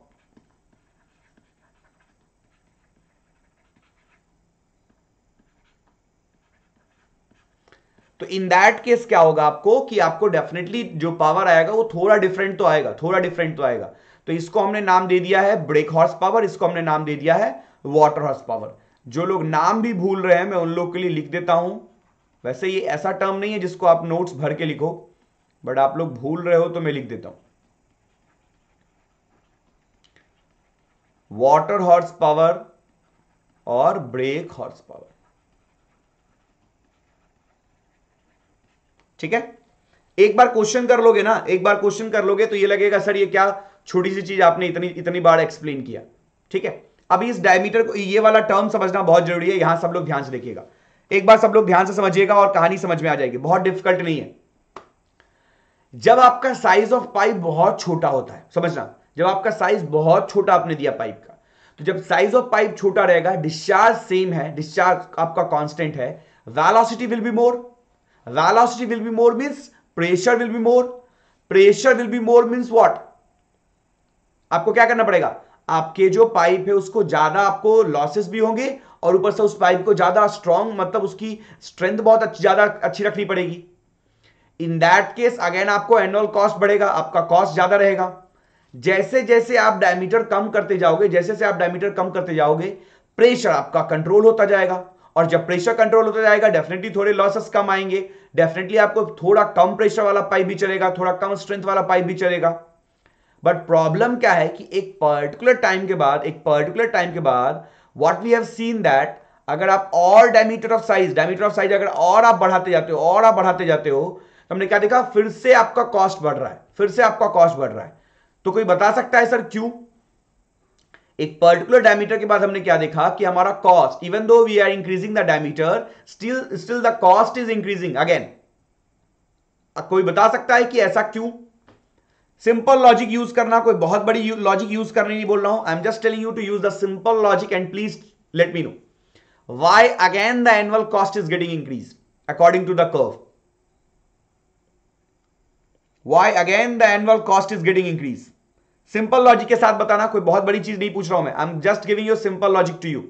तो इन दैट केस क्या होगा आपको कि आपको डेफिनेटली जो पावर आएगा वो थोड़ा डिफरेंट तो आएगा, थोड़ा डिफरेंट तो आएगा। तो इसको हमने नाम दे दिया है ब्रेक हॉर्स पावर इसको हमने नाम दे दिया है वाटर हॉर्स पावर जो लोग नाम भी भूल रहे हैं, मैं उन लोग के लिए लिख देता हूँ। वैसे ये ऐसा टर्म नहीं है जिसको आप नोट्स भर के लिखो, बट आप लोग भूल रहे हो तो मैं लिख देता हूँ। वाटर हॉर्स पावर और ब्रेक हॉर्स पावर ठीक है? एक बार क्वेश्चन कर लोगे ना, एक बार क्वेश्चन कर लोगे तो ये लगेगा, सर, ये क्या छोटी सी चीज़ आपने इतनी इतनी बार एक्सप्लेन किया? ठीक है? अभी इस डायमीटर को ये वाला टर्म समझना बहुत ज़रूरी है, यहाँ सब लोग ध्यान से देखिएगा। एक बार सब लोग ध्यान से समझिएगा और कहानी समझ में आ जाएगी, बहुत डिफ़िकल्ट नहीं है। जब आपका साइज़ ऑफ़ पाइप बहुत छोटा होता है, समझना? जब आपका साइज़ बहुत छोटा आपने दिया पाइप का तो जब साइज़ ऑफ़ पाइप छोटा रहेगा डिस्चार्ज सेम है डिस्चार्ज आपका कांस्टेंट है velocity will be more velocity will be more means pressure will be more pressure will be more means what आपको क्या करना पड़ेगा? आपके जो पाइप है, उसको ज़्यादा आपको लॉसेस भी होंगे और ऊपर से उस पाइप को ज़्यादा स्ट्रॉन्ग मतलब उसकी स्ट्रेंथ बहुत अच्छी, ज़्यादा अच्छी रखनी पड़ेगी। इन दैट केस अगेन आपको एनुअल कॉस्ट बढ़ेगा, आपका कॉस्ट ज़्यादा रहेगा। जैसे जैसे आप डायमीटर कम करते जाओगे, जैसे जैसे आप डायमीटर कम करते जाओगे प्रेशर आपका कंट्रोल होता जाएगा। और जब प्रेशर कंट्रोल होता जाएगा डेफिनेटली थोड़े लॉसेस कम आएँगे। डेफिनेटली आपको थोड़ा कम प्रेशर वाला पाइप भी चलेगा, थोड़ा कम स्ट्रेंथ वाला पाइप भी चलेगा। बट प्रॉब्लम क्या है कि एक पर्टिकुलर टाइम के बाद, एक पर्टिकुलर टाइम के बाद what we have seen that अगर आप और diameter of size diameter of size अगर और आप बढ़ाते जाते हो, और आप बढ़ाते जाते हो तो हमने क्या देखा? फिर से आपका कॉस्ट बढ़ रहा है। फिर से आपका कॉस्ट बढ़ रहा है। तो कोई बता सकता है सर क्यों? एक पर्टिकुलर डायमीटर के बाद हमने क्या देखा कि हमारा cost even though we are increasing the diameter still still the cost is increasing again कोई बता सकता है कि ऐसा क्यों? सिंपल लॉजिक यूज़ करना, कोई बहुत बड़ी लॉजिक यूज़ करने नहीं बोल रहा हूँ। I am just telling you to use the simple logic and please let me know why again the annual cost is getting increase according to the curve why again the annual cost is getting increase simple logic के साथ बताना, कोई बहुत बड़ी चीज़ नहीं पूछ रहा हूँ मैं। I am just giving you simple logic to you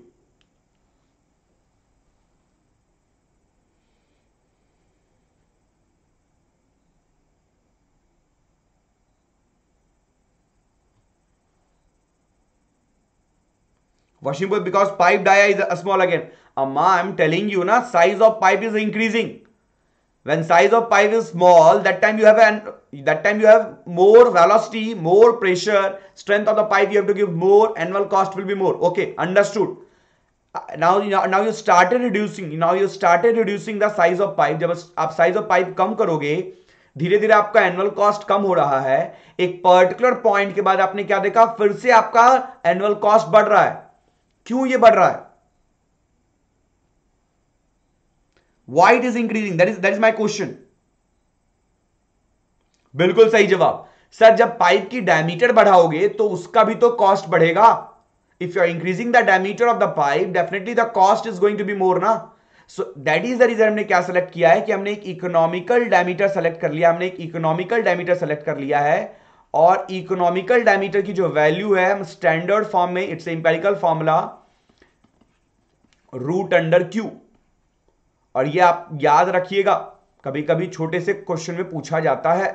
washing board because pipe dia is small again amma i'm telling you na size of pipe is increasing when size of pipe is small that time you have an that time you have more velocity more pressure strength of the pipe you have to give more annual cost will be more okay understood now now you started reducing now you started reducing the size of pipe जब आप size of pipe कम करोगे धीरे धीरे आपका एनुअल कॉस्ट कम हो रहा है एक पर्टिकुलर पॉइंट के बाद आपने क्या देखा फिर से आपका एनुअल कॉस्ट बढ़ रहा है क्यों ये बढ़ रहा है? Why it is increasing that is that is my question बिल्कुल सही जवाब। सर, जब पाइप की डायमीटर बढ़ाओगे तो उसका भी तो कॉस्ट बढ़ेगा। If you are increasing the diameter of the pipe definitely the cost is going to be more ना। So that is the reason हमने क्या सेलेक्ट किया है कि हमने एक इकोनॉमिकल डायमीटर सेलेक्ट कर लिया। हमने एक इकोनॉमिकल डायमीटर सेलेक्ट कर लिया है। और इकोनॉमिकल डायमीटर की जो वैल्यू है, हम स्टैंडर्ड फॉर्म में it's empirical formula root under Q और ये आप याद रखिएगा कभी कभी छोटे से क्वेश्चन में पूछा जाता है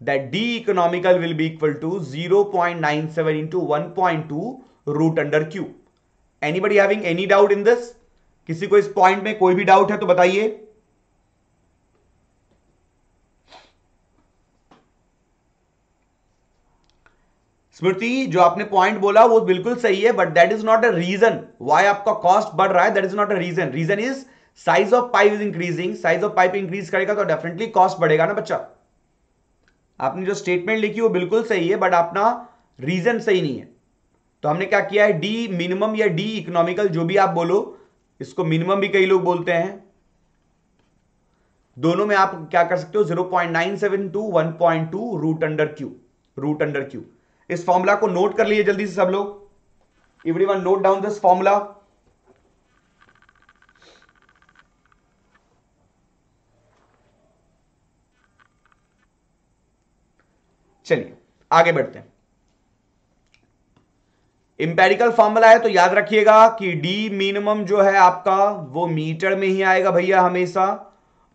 that D economical will be equal to zero point nine seven into one point two root under Q anybody having any doubt in this किसी को इस पॉइंट में कोई भी डाउट है तो बताइए। स्मृति, जो आपने पॉइंट बोला, वो बिल्कुल सही है but that is not a reason why आपका कॉस्ट बढ़ रहा है। That is not a reason reason is size of pipe is increasing size of pipe increase करेगा तो डेफिनेटली कॉस्ट बढ़ेगा ना बच्चा? आपने जो स्टेटमेंट लिखी, वो बिल्कुल सही है बट अपना रीजन सही नहीं है। तो हमने क्या किया है? डी मिनिमम या डी इकोनॉमिकल जो भी आप बोलो, इसको मिनिमम भी कई लोग बोलते हैं। दोनों में आप क्या कर सकते हो? Zero point nine seven to one point two root under Q root under Q इस फॉर्मूला को नोट कर लिए जल्दी से सब लोग। Every one note down this formula चलिए, आगे बढ़ते हैं। इंपेरिकल फॉर्मूला है तो याद रखिएगा कि डी मिनिमम जो है आपका, वो मीटर में ही आएगा भैया हमेशा,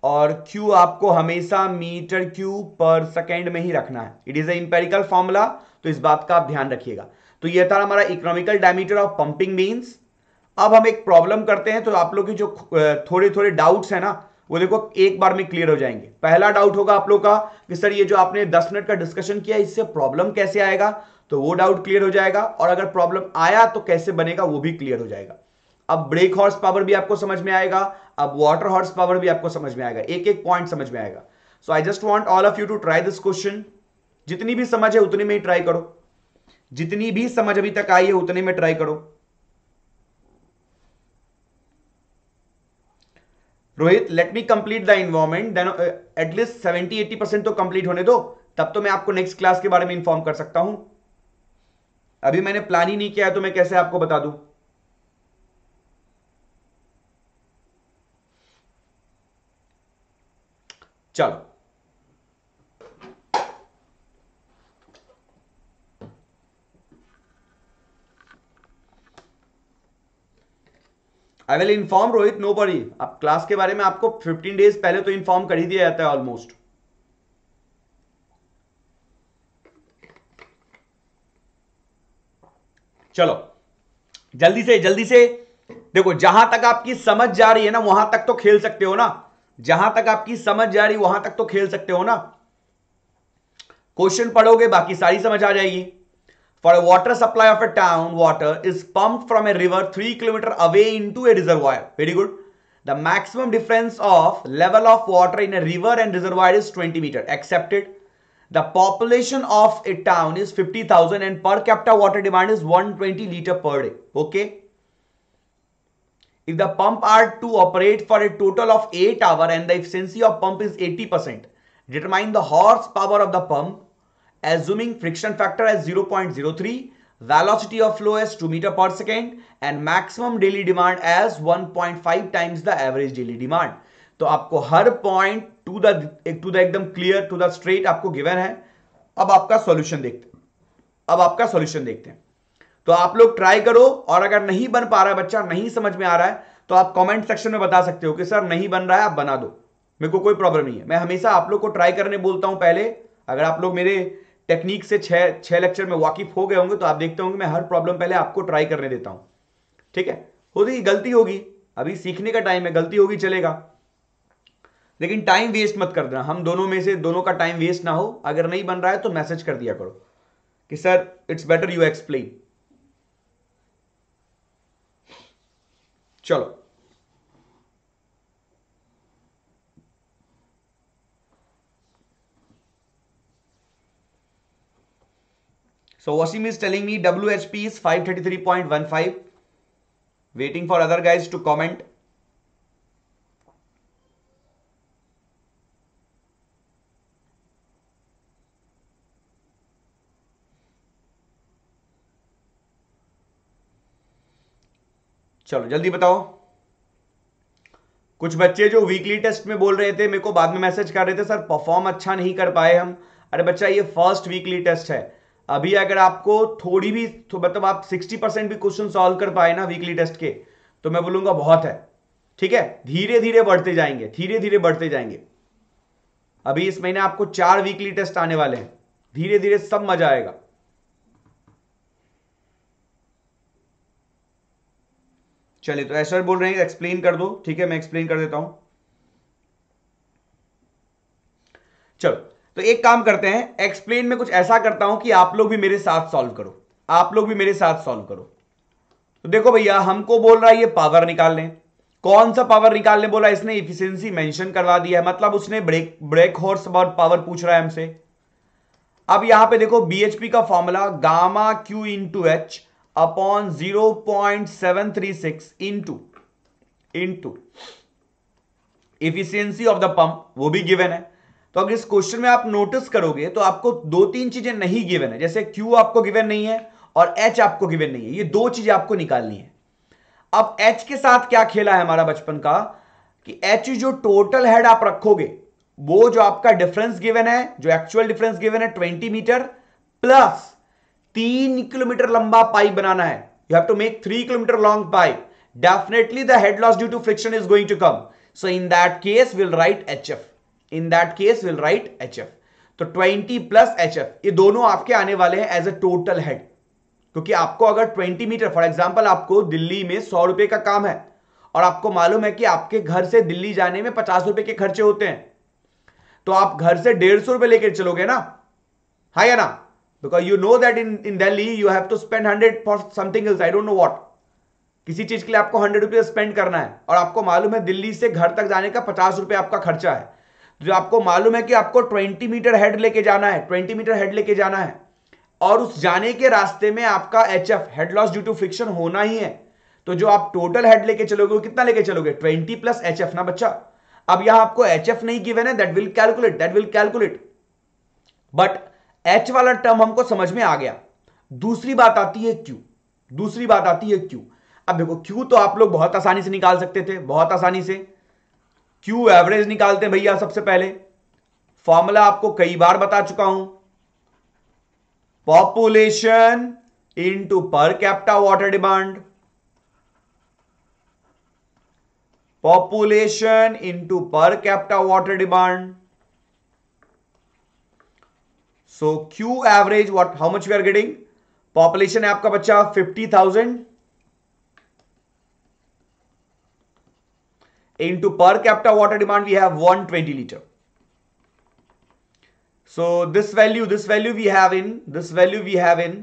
और क्यू आपको हमेशा मीटर क्यू पर सेकेंड में ही रखना है। इट इज़ इंपेरिकल फॉर्मूला तो इस बात का आप ध्यान रखिएगा। तो यह था हमारा economical diameter of pumping means अब हम एक प्रॉब्लम करते हैं तो आप लोग की जो थोड़े थोड़े डाउट्स है ना, वो देखो एक बार में क्लियर हो जाएँगे। पहला डाउट होगा आप लोग का कि सर ये जो आपने 10 मिनट का डिस्कशन किया, इससे प्रॉब्लम कैसे आएगा? तो वो डाउट क्लियर हो जाएगा, और अगर प्रॉब्लम आया तो कैसे बनेगा, वो भी क्लियर हो जाएगा। अब ब्रेक हॉर्स पावर भी आपको समझ में आएगा, अब वाटर हॉर्स पावर भी आपको समझ में आएगा। एक एक पॉइंट समझ में आएगा। So I just want all of you to try this question जितनी भी समझ है उतनी में ही ट्राई करो। जितनी भी समझ अभी तक आई है उतने में ट्राई करो। Rohit let me complete the environment then at least seventy eighty percent तो कंप्लीट होने दो। तब तो मैं आपको नेक्स्ट क्लास के बारे में इंफॉर्म कर सकता हूँ। अभी मैंने प्लान ही नहीं किया है तो मैं कैसे आपको बता दूँ? चलो। I will inform Rohit nobody अब क्लास के बारे में आपको 15 डेज़ पहले तो इन्फॉर्म कर ही दिया जाता है ऑलमोस्ट चलो, जल्दी से जल्दी से। देखो, जहाँ तक आपकी समझ जा रही है ना, वहाँ तक तो खेल सकते हो ना। जहाँ तक आपकी समझ जा रही, वहाँ तक तो खेल सकते हो ना। क्वेश्चन पढ़ोगे, बाकी सारी समझ आ जाएगी। For a water supply of a town, water is pumped from a river 3 km away into a reservoir. Very good. The maximum difference of level of water in a river and reservoir is 20 meter. Accepted. The population of a town is 50,000 and per capita water demand is 120 liter per day. Okay. If the pump are to operate for a total of 8 hour and the efficiency of pump is 80%, determine the horsepower of the pump assuming friction factor as 0.03, velocity of flow as 2 meter per second and maximum daily demand as 1.5 times the average daily demand. तो आपको हर point to the to the एकदम क्लियर टू द स्ट्रेट आपको गिवन है। अब आपका सॉल्यूशन देखते अब आपका सॉल्यूशन देखते हैं। तो आप लोग ट्राई करो और अगर नहीं बन पा रहा है बच्चा नहीं समझ में आ रहा है तो आप कमेंट सेक्शन में बता सकते हो कि सर नहीं बन रहा है आप बना दो। मेरे को कोई प्रॉब्लम नहीं है। मैं हमेशा आप लोग को ट्राई करने बोलता हूँ पहले। अगर आप लोग मेरे टेक्निक से छह छह लेक्चर में वाकिफ हो गए होंगे तो आप देखते होंगे, मैं हर प्रॉब्लम पहले आपको ट्राई करने देता हूँ। ठीक है? होगी गलती होगी। अभी सीखने का टाइम है, गलती होगी, चलेगा। लेकिन टाइम वेस्ट मत कर देना। हम दोनों में से, दोनों का टाइम वेस्ट ना हो। अगर नहीं बन रहा है तो मैसेज कर दिया करो कि, sir it's better you explain चलो। So, Wasim is telling me WHP is 533.15. Waiting for other guys to comment. चलो, जल्दी बताओ कुछ बच्चे जो वीकली टेस्ट में बोल रहे थे, मेरे को बाद में मैसेज कर रहे थे, सर परफॉर्म अच्छा नहीं कर पाए हम अरे बच्चा, ये फ़र्स्ट वीकली टेस्ट है अभी अगर आपको थोड़ी भी तो मतलब आप 60 परसेंट भी क्वेश्चन सॉल्व कर पाए ना वीकली टेस्ट के तो मैं बोलूँगा बहुत है। ठीक है? धीरे धीरे बढ़ते जाएँगे धीरे धीरे बढ़ते जाएँगे। अभी इस महीने आपको चार वीकली टेस्ट आने वाले हैं। धीरे धीरे सब मज़ा आएगा। चलिए तो ऐसा बोल रहे हैं एक्सप्लेन कर दो। ठीक है, मैं एक्सप्लेन कर देता हूँ। चलो तो एक काम करते हैं एक्सप्लेन में कुछ ऐसा करता हूँ कि आप लोग भी मेरे साथ सॉल्व करो। आप लोग भी मेरे साथ सॉल्व करो। तो देखो भैया, हमको बोल रहा है ये पावर निकाल लें कौन सा पावर निकालने बोला? इसने इफिशियंसी मेंशन करवा दिया है। मतलब उसने ब्रेक ब्रेक हॉर्स पावर पूछ रहा है हमसे। अब यहाँ पे देखो बीएचपी का formula gamma Q into H upon zero point seven three six into into efficiency of the pump वो भी गिवन है। तो अगर इस क्वेश्चन में आप नोटिस करोगे तो आपको दो तीन चीज़ें नहीं गिवन है। जैसे क्यू आपको गिवन नहीं है और एच आपको गिवन नहीं है। ये दो चीज़ें आपको निकालनी है। अब एच के साथ क्या खेला है हमारा बचपन का? कि एच जो टोटल हेड आप रखोगे, वो जो आपका डिफरेंस गिवन है, जो एक्चुअल डिफरेंस गिवन है ट्वेंटी मीटर प्लस तीन किलोमीटर लंबा पाइप बनाना है। You have to make three kilometre long pipe definitely the head loss due to friction is going to come so in that case will write H F in that case will write H F तो 20 प्लस एच एफ़ ये दोनों आपके आने वाले हैं एज अ टोटल हेड क्योंकि आपको अगर 20 मीटर फॉर एग्जांपल आपको दिल्ली में सौ रुपए का काम है, और आपको मालूम है कि आपके घर से दिल्ली जाने में पचास रुपए के खर्चे होते हैं तो आप घर से डेढ़ सौ रुपए लेकर चलोगे ना? हाँ या ना? Because you know that in in Delhi you have to spend hundred for something else I don't know what किसी चीज़ के लिए आपको हंड्रेड रुपीज़ स्पेंड करना है, और आपको मालूम है दिल्ली से घर तक जाने का पचास रुपए आपका खर्चा है। जो आपको मालूम है कि आपको ट्वेंटी मीटर हेड लेके जाना है, ट्वेंटी मीटर हेड लेके जाना है। और उस जाने के रास्ते में आपका H F head loss due to friction होना ही है। तो जो आप टोटल हेड लेके चलोगे, वो कितना लेके चलोगे? ट्वेंटी प्लस एच एफ़ ना बच्चा? अब यहाँ आपको एच एफ़ नहीं गिवन है that will calculate that will calculate but H वाला टर्म हमको समझ में आ गया। दूसरी बात आती है क्यू दूसरी बात आती है क्यू अब देखो क्यू तो आप लोग बहुत आसानी से निकाल सकते थे, बहुत आसानी से। क्यू एवरेज निकालते हैं भैया सबसे पहले? फॉर्मूला आपको कई बार बता चुका हूँ। Population into per capita water demand population into per capita water demand so Q average what how much we are getting population है आपका बच्चा 50,000 into per capita water demand we have 120 liter so this value this value we have in this value we have in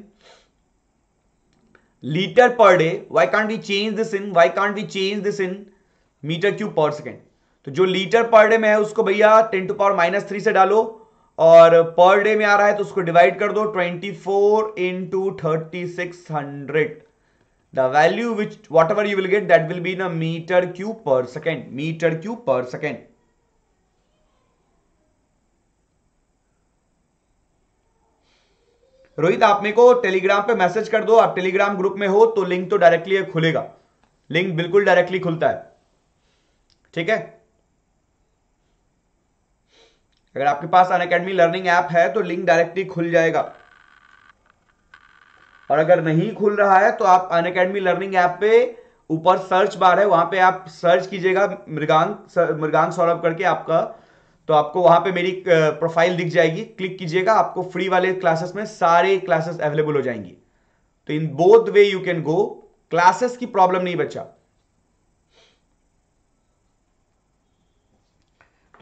liter per day why can't we change this in why can't we change this in metre cube per second तो जो लीटर पर डे में है उसको भैया ten to power minus three से डालो और पर डे में आ रहा है तो उसको डिवाइड कर दो twenty four into thirty six hundred the value which whatever you will get that will be in metre cube per second metre cube per second Rohit, आप मेरे को टेलीग्राम पे मैसेज कर दो। आप टेलीग्राम ग्रुप में हो तो लिंक तो डायरेक्टली खुलेगा। लिंक बिल्कुल डायरेक्टली खुलता है। ठीक है? अगर आपके पास अन अकेडमी लर्निंग ऐप है तो लिंक डायरेक्टली खुल जाएगा। और अगर नहीं खुल रहा है तो आप अन अकेडमी लर्निंग ऐप पे ऊपर सर्च बार है, वहाँ पे आप सर्च कीजिएगा मृगांग मृगांग सौरभ करके आपका तो आपको वहाँ पे मेरी प्रोफ़ाइल दिख जाएगी। क्लिक कीजिएगा, आपको फ्री वाले क्लासेस में सारे क्लासेस अवेलेबल हो जाएँगी। तो in both way you can go classes की प्रॉब्लम नहीं बच्चा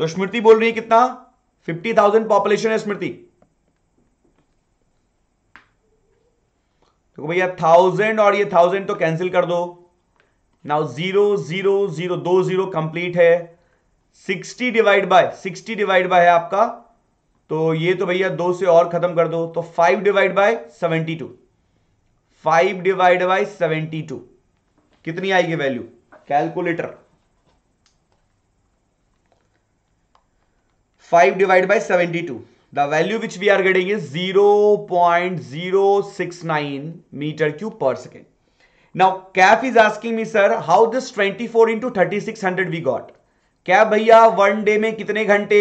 तो स्मृति बोल रही है कितना? फिफ्टी थाउज़ेंड पॉपुलेशन है स्मृति। तो भैया थाउज़ेंड और ये थाउज़ेंड तो कैंसिल कर दो। नाउ ज़ीरो ज़ीरो ज़ीरो दो ज़ीरो कंप्लीट है। Sixty divide by sixty divide by है आपका। तो ये तो भैया दो से और खत्म कर दो। तो five divide by seventy two five divide by seventy two कितनी आएगी value calculator 5 divided by 72. The value which we are getting is 0.069 meter cube per second. Now, CAF is asking me, sir, how this 24 into 3600 we got? क्या भैया वन डे में कितने घंटे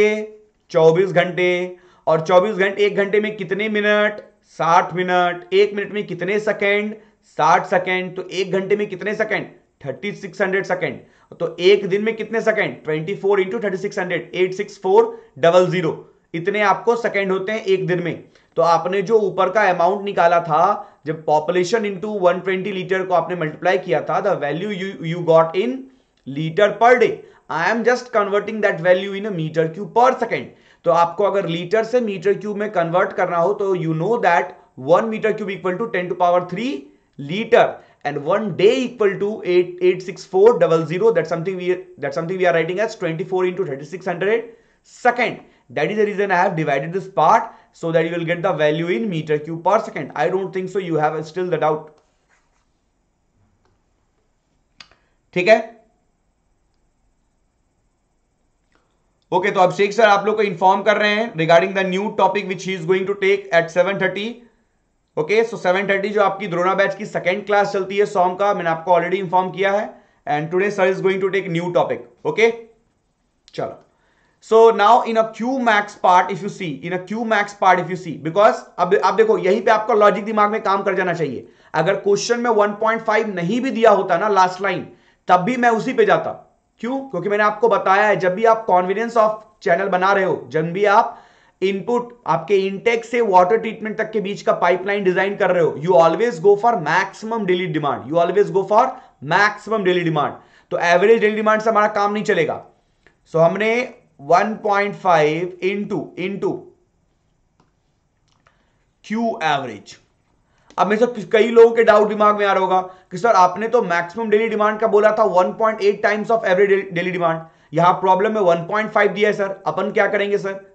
24 घंटे और 24 घंटे एक घंटे में कितने मिनट 60 मिनट एक मिनट में कितने सेकेंड 60 सेकेंड तो एक घंटे में कितने सेकंड 3600 सेकेंड तो एक दिन में कितने second 24 four into thirty six hundred eight six four double zero इतने आपको सेकेंड होते हैं एक दिन में। तो आपने जो ऊपर का अमाउंट निकाला था, जब population into one twenty litre को आपने मल्टीप्लाई किया था the value you you got in litre per day I am just converting that value in metre cube per second तो आपको अगर लीटर से मीटर क्यूब में कन्वर्ट करना हो तो you know that one metre cube equal to ten to power three litre and one day equal to 886400 that's something we, that's something we are writing as 24 into 3600 second that is the reason i have divided this part so that you will get the value in meter cube per second. I don't think so you have still the doubt. ठीक है? ओके तो अभिषेक सर आप लोग को इंफॉर्म कर रहे हैं regarding the new topic which he is going to take at 7:30 okay so 7:30 जो आपकी द्रोना बैच की सेकेंड क्लास चलती है सॉम का, मैंने आपको ऑलरेडी इंफॉर्म किया है। And today sir is going to take new topic okay चलो। So now in a Q max part if you see in a Q max part if you see because अब आप देखो यहीं पे आपका लॉजिक दिमाग में काम कर जाना चाहिए। अगर क्वेश्चन में 1.5 नहीं भी दिया होता ना लास्ट लाइन तब भी मैं उसी पे जाता। क्यों? क्योंकि मैंने आपको बताया है जब भी आप कॉन्फिडेंस ऑफ़ चैनल बना रहे हो जब भी आप इनपुट आपके इंटेक से वाटर ट्रीटमेंट तक के बीच का पाइपलाइन डिज़ाइन कर रहे हो you always go for maximum daily demand you always go for maximum daily demand तो एवरेज डेली डिमांड से हमारा काम नहीं चलेगा। सो so, हमने 1.5 point five into into Q average अब मेरे कई लोगों के डाउट दिमाग में आ रहा होगा कि सर आपने तो मैक्सिमम डेली डिमांड का बोला था 1.8 times of average daily demand यहाँ प्रॉब्लम में 1.5 दिया है, सर। अपन क्या करेंगे, सर?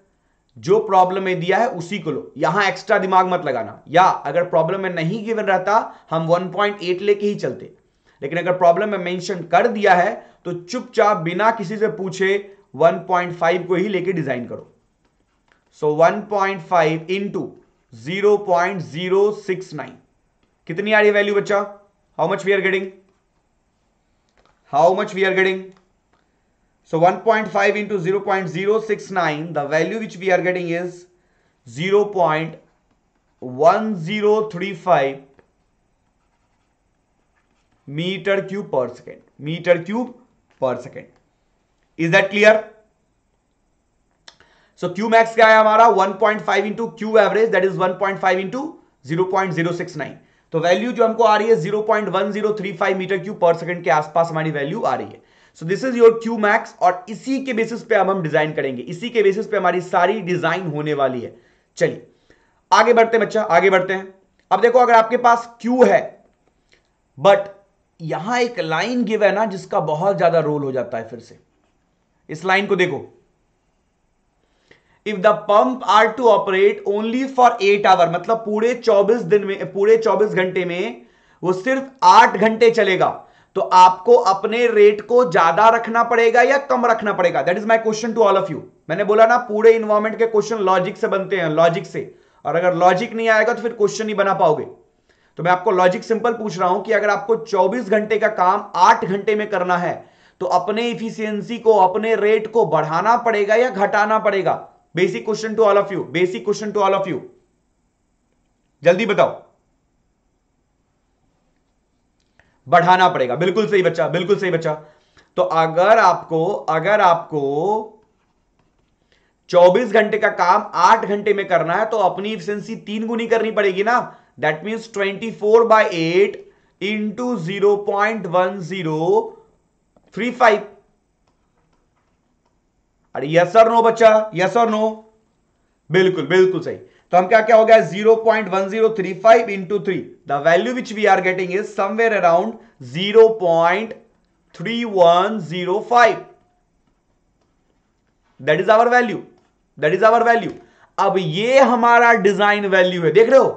जो प्रॉब्लम में दिया है, उसी को लो। यहाँ एक्स्ट्रा दिमाग मत लगाना। या अगर प्रॉब्लम में नहीं गिवन रहता, हम 1.8 लेके ही चलते। लेकिन अगर प्रॉब्लम में मेंशन कर दिया है तो चुपचाप बिना किसी से पूछे 1.5 को ही लेके डिज़ाइन करो। So one point five into zero six nine कितनी आ रही है वैल्यू बच्चा? How much we are getting how much we are getting so one point five into zero point zero six nine the value which we are getting is zero point one zero three five metre cube per second metre cube per second Is that clear so Q max क्या है हमारा? 1.5 into Q average, that is 1.5 into 0.069. तो वैल्यू जो हमको आ रही है 0.1035 मीटर क्यूब पर सेकंड के आसपास हमारी वैल्यू आ रही है। So this is your Q max और इसी के बेसिस पे अब हम डिज़ाइन करेंगे। इसी के बेसिस पे हमारी सारी डिज़ाइन होने वाली है। चलिए, आगे बढ़ते हैं बच्चा, आगे बढ़ते हैं। अब देखो, अगर आपके पास क्यू है बट यहाँ एक लाइन गिव है ना, जिसका बहुत ज़्यादा रोल हो जाता है फिर से। इस लाइन को देखो। If the pump are to operate only for eight hour मतलब पूरे 24 दिन में, पूरे 24 घंटे में वो सिर्फ़ आठ घंटे चलेगा। तो आपको अपने रेट को ज़्यादा रखना पड़ेगा या कम रखना पड़ेगा? That is my question to all of you मैंने बोला ना, पूरे इन्वायरमेंट के क्वेश्चन लॉजिक से बनते हैं लॉजिक से। और अगर लॉजिक नहीं आएगा तो फिर क्वेश्चन नहीं बना पाओगे। तो मैं आपको लॉजिक सिंपल पूछ रहा हूँ कि अगर आपको 24 घंटे का काम 8 घंटे में करना है तो अपने इफिशियंसी को, अपने रेट को बढ़ाना पड़ेगा या घटाना पड़ेगा? Basic question to all of you basic question to all of you जल्दी बताओ। बढ़ाना पड़ेगा। बिल्कुल सही बच्चा, बिल्कुल सही बच्चा। तो अगर आपको अगर आपको 24 घंटे का काम 8 घंटे में करना है तो अपनी इफिशियंसी तीन गुनी करनी पड़ेगी ना। That means 24 four by eight into zero point one zero three five अरे यस और नो बच्चा? यस और नो बिल्कुल बिल्कुल सही। तो हम क्या क्या हो गया? Zero point one zero three five into three the value which we are getting is somewhere around zero point three one zero five that is our value that is our value अब ये हमारा डिज़ाइन वैल्यू है। देख रहे हो?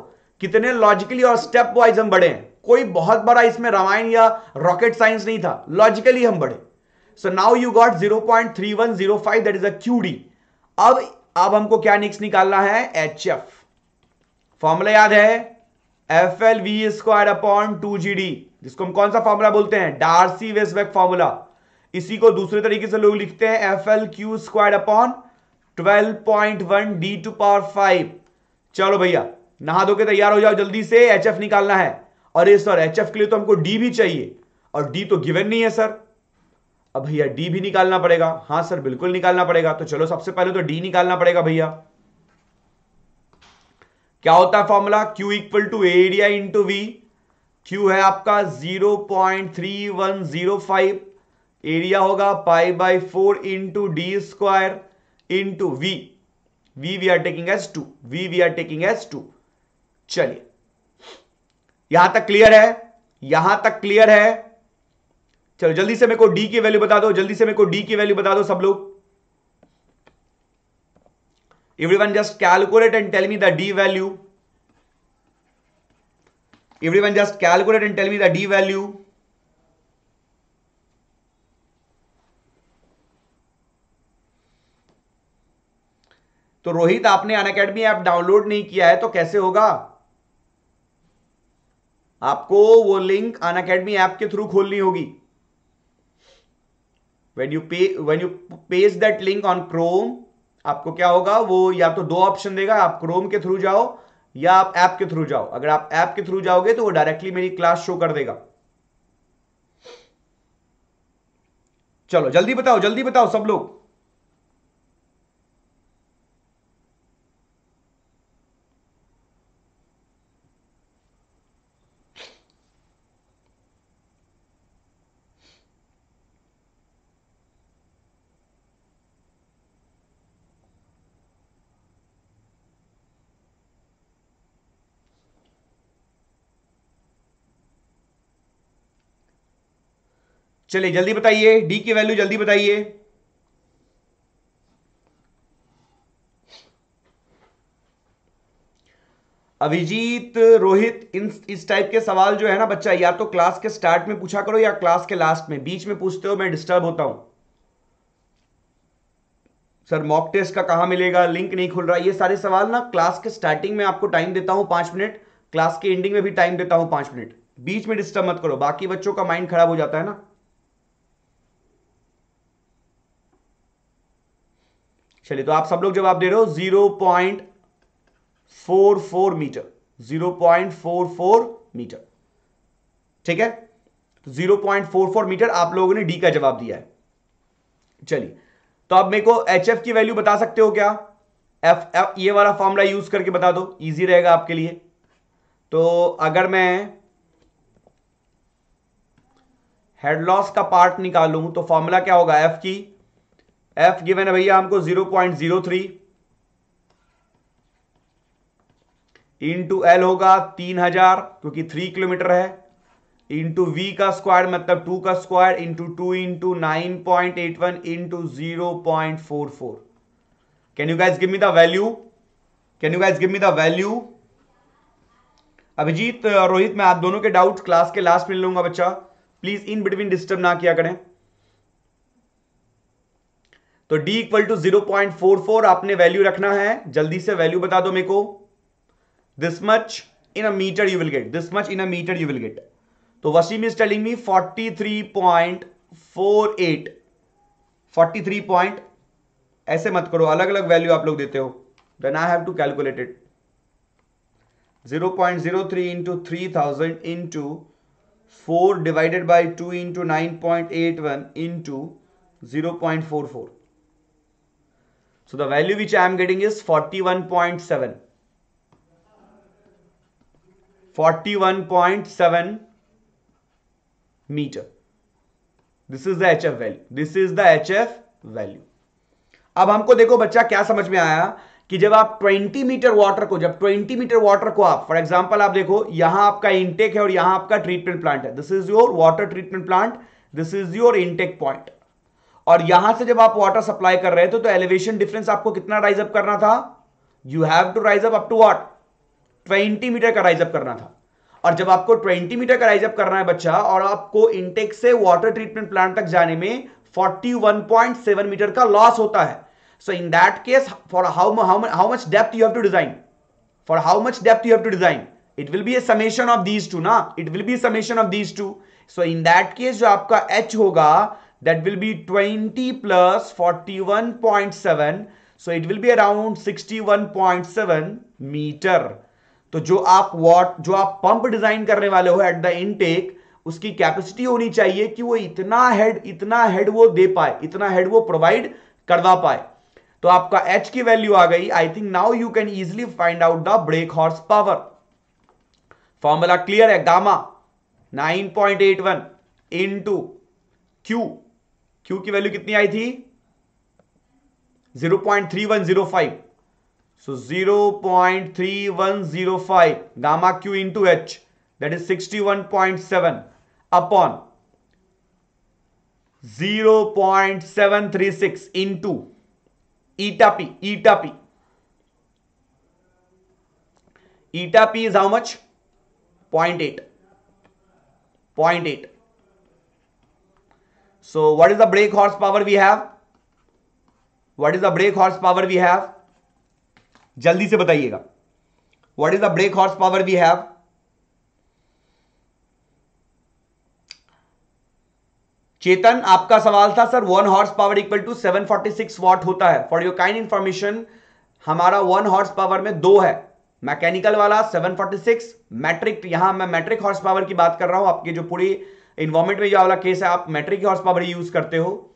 कितने लॉजिकली और स्टेप वाइज हम बढ़े हैं। कोई बहुत बड़ा इसमें रामायण या रॉकेट साइंस नहीं था। लॉजिकली हम बढ़े so now you got zero point three one zero five that is a Q D अब अब हमको क्या निक्स निकालना है? एच एफ़ फॉर्मूला याद है? F L V square upon two G D जिसको हम कौन सा फॉर्मूला बोलते हैं? डार्सी वेस्वेक फॉर्मूला इसी को दूसरे तरीके से लोग लिखते हैं। F L Q square upon twelve point one D to power five चलो भैया, नहा धो के तैयार हो जाओ, जल्दी से एच एफ़ निकालना है। और ये सर एच के लिए तो हमको डी भी चाहिए। और डी तो गिवन नहीं है सर अब भैया डी भी निकालना पड़ेगा। हाँ सर बिल्कुल निकालना पड़ेगा। तो चलो, सबसे पहले तो डी निकालना पड़ेगा भैया। क्या होता है formula Q equal to area into V Q है आपका zero point three one zero five area होगा pi by four into D square into V V we are taking as two V we are taking as two चलिए। यहाँ तक क्लियर है? यहाँ तक क्लियर है? चलो, जल्दी से मेरे को डी की वैल्यू बता दो, जल्दी से मेरे को डी की वैल्यू बता दो सब लोग। Everyone just calculate and tell me the d value. Everyone just calculate and tell me the d value. तो रोहित, आपने अन अकेडमी ऐप डाउनलोड नहीं किया है तो कैसे होगा? आपको वो लिंक अन अकेडमी ऐप के थ्रू खोलनी होगी। When you pay when you page that link on Chrome आपको क्या होगा? वो या तो दो ऑप्शन देगा, आप क्रोम के थ्रू जाओ या आप ऐप के थ्रू जाओ। अगर आप ऐप के थ्रू जाओगे तो वो डायरेक्टली मेरी क्लास शो कर देगा। चलो, जल्दी बताओ जल्दी बताओ सब लोग। चलिए, जल्दी बताइए डी की वैल्यू जल्दी बताइए। अभिजीत, रोहित, इन, इस टाइप के सवाल जो है ना बच्चा, या तो क्लास के स्टार्ट में पूछा करो, या क्लास के लास्ट में। बीच में पूछते हो, मैं डिस्टर्ब होता हूँ। सर मॉक टेस्ट का कहाँ मिलेगा? लिंक नहीं खुल रहा। ये सारे सवाल ना क्लास के स्टार्टिंग में आपको टाइम देता हूँ पाँच मिनट क्लास के एंडिंग में भी टाइम देता हूँ पाँच मिनट बीच में डिस्टर्ब मत करो, बाकी बच्चों का माइंड खराब हो जाता है ना। चलिए तो आप सब लोग जवाब दे रहे हो zero point four four metre zero point four four metre ठीक है? तो zero point four four metre आप लोगों ने डी का जवाब दिया है। चलिए तो आप मेरे को एच एफ़ की वैल्यू बता सकते हो क्या? एफ़ एफ़ ये वाला फॉर्मूला यूज़ करके बता दो इजी रहेगा आपके लिए। तो अगर मैं हेड लॉस का पार्ट निकालूं तो फॉर्मूला क्या होगा? एफ़ की एफ़ गिवन है भैया हमको zero point zero three into L होगा तीन हज़ार, क्योंकि थ्री किलोमीटर है। इंटू वी का स्क्वायर मतलब टू का square into two into nine point eight one into zero point four four can you guys give me the value can you guys give me the value Abhijit Rohit मैं आप दोनों के डाउट क्लास के लास्ट में लूँगा बच्चा। प्लीज़ इन बिटवीन डिस्टर्ब ना किया करें। तो d equal to zero point four four आपने वैल्यू रखना है। जल्दी से वैल्यू बता दो मेरे को। This much in a meter you will get this much in a meter you will get तो Wasim is telling me 43.48 43 point ऐसे मत करो। अलग अलग वैल्यू आप लोग देते हो। Then I have to calculate it 0.03 into 3000 into 4 divided by 2 into 9.81 into 0.44 so, the value which i am getting is 41.7 41.7 meter. This is the H F value this is the H F value अब हमको देखो बच्चा क्या समझ में आया कि जब आप 20 मीटर वाटर को, जब 20 मीटर वाटर को आप फॉर एग्जांपल आप देखो, यहाँ आपका इंटेक है और यहाँ आपका ट्रीटमेंट प्लांट है. This is your water treatment plant this is your intake point और यहाँ से जब आप वाटर सप्लाई कर रहे थे तो एलिवेशन डिफरेंस आपको कितना राइज अप करना था? You have to rise up up to what 20 metre का राइजअप करना था। और जब आपको 20 मीटर का राइजअप करना है बच्चा, और आपको इंटेक से वाटर ट्रीटमेंट प्लांट तक जाने में 41.7 मीटर का लॉस होता है। So in that case for how how much depth you have to design for how much depth you have to design it will be a summation of these two ना it will be summation of these two so in that case जो आपका एच होगा that will be 20 plus 41.7 so, it will be around 61.7 metre तो जो आप वॉट जो आप पंप डिज़ाइन करने वाले हो एट द इनटेक उसकी कैपेसिटी होनी चाहिए कि वो इतना हेड इतना हेड वो दे पाए, इतना हेड वो प्रोवाइड करवा पाए। तो आपका एच की वैल्यू आ गई। I think now you can easily find out the brake horsepower formula clear है gamma 9.81 point eight one into Q Q की वैल्यू कितनी आई थी? 0.3105 so so 0.3105 gamma Q into H that is 61.7 upon 0.736 into eta P eta P eta P eta P is how much 0.8 0.8 so, what is the brake horsepower we have? What is the brake horsepower we have? जल्दी से बताइएगा। Is the brake horsepower we have Chetan, आपका सवाल था sir one horsepower equal to 746 watt होता है। फॉर योर काइंड इंफॉर्मेशन हमारा वन हॉर्स पावर में दो है। मैकेनिकल वाला 746 मैट्रिक यहाँ मैं मैट्रिक हॉर्स पावर की बात कर रहा हूँ, आपके जो पूरी इन्वायरमेंट में जो वाला केस है, आप मैट्रिक हॉर्स पावर यूज़ करते हो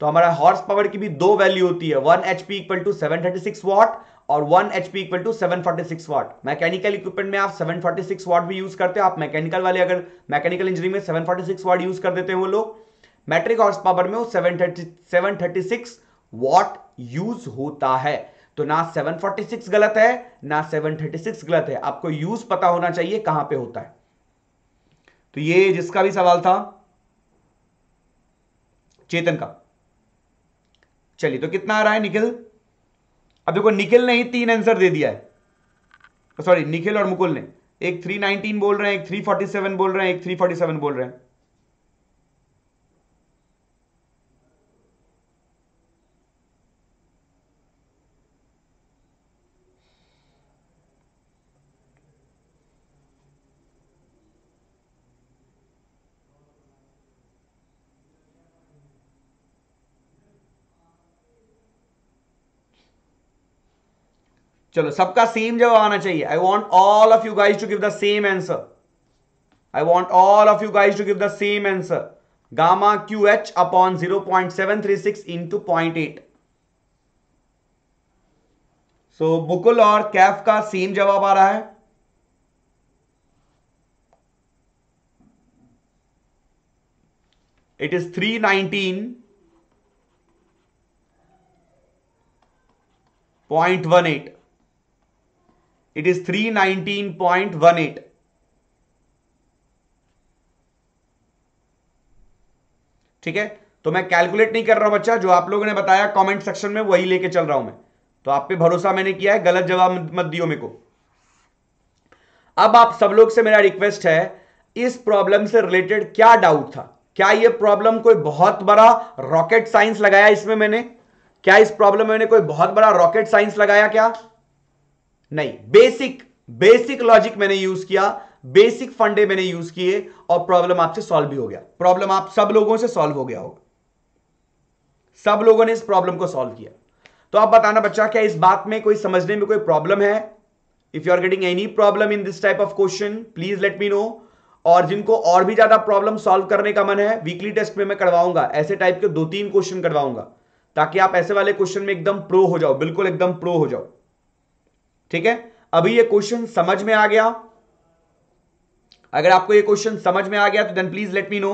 तो हमारा हॉर्स पावर की भी दो वैल्यू होती है one HP equal to seven thirty six watt और one HP equal to seven forty six watt mechanical equipment में आप सेवन फोर्टी सिक्स वॉट भी यूज़ करते हो, आप मैकेनिकल वाले अगर मैकेनिकल इंजीनियरिंग में seven forty six watt use कर देते हैं वो लोग मैट्रिक हॉर्स पावर में वो seven thirty seven thirty six watt use होता है। तो ना 746 गलत है, ना 736 गलत है। आपको यूज़ पता होना चाहिए कहाँ पे होता है। तो ये जिसका भी सवाल था, चेतन का। चलिए तो कितना आ रहा है निखिल? अब देखो, निखिल ने ही तीन आंसर दे दिया है। सॉरी निखिल और मुकुल ने। एक 319 बोल रहे हैं, एक 347 बोल रहे हैं, एक 347 बोल रहे हैं। चलो, सबका सेम जवाब आना चाहिए। I want all of you guys to give the same answer I want all of you guys to give the same answer gamma Q H upon zero point seven three six into point eight so Bukul और कैफ का सेम जवाब आ रहा है। It is three nineteen point one eight it is 319.18 ठीक है? तो मैं कैलकुलेट नहीं कर रहा हूँ बच्चा, जो आप लोगों ने बताया कमेंट सेक्शन में, वही लेके चल रहा हूँ मैं। तो आप पे भरोसा मैंने किया है, गलत जवाब मत दियो मेरे को। अब आप सब लोग से मेरा रिक्वेस्ट है, इस प्रॉब्लम से रिलेटेड क्या डाउट था? क्या ये प्रॉब्लम कोई बहुत बड़ा रॉकेट साइंस लगाया इसमें मैंने? क्या इस प्रॉब्लम में मैंने कोई बहुत बड़ा रॉकेट साइंस लगाया क्या? नहीं बेसिक बेसिक लॉजिक मैंने यूज़ किया बेसिक फंडे मैंने यूज़ किए, और प्रॉब्लम आपसे सॉल्व भी हो गया। प्रॉब्लम आप सब लोगों से सॉल्व हो गया होगा। सब लोगों ने इस प्रॉब्लम को सॉल्व किया। तो आप बताना बच्चा, क्या इस बात में कोई समझने में कोई प्रॉब्लम है? If you are getting any problem in this type of question please let me know और जिनको और भी ज़्यादा प्रॉब्लम सॉल्व करने का मन है वीकली टेस्ट में मैं करवाऊँगा। ऐसे टाइप के दो तीन क्वेश्चन करवाऊँगा, ताकि आप ऐसे वाले क्वेश्चन में एकदम प्रो हो जाओ। बिल्कुल एकदम प्रो हो जाओ। ठीक है? अभी ये क्वेश्चन समझ में आ गया। अगर आपको ये क्वेश्चन समझ में आ गया तो then please let me know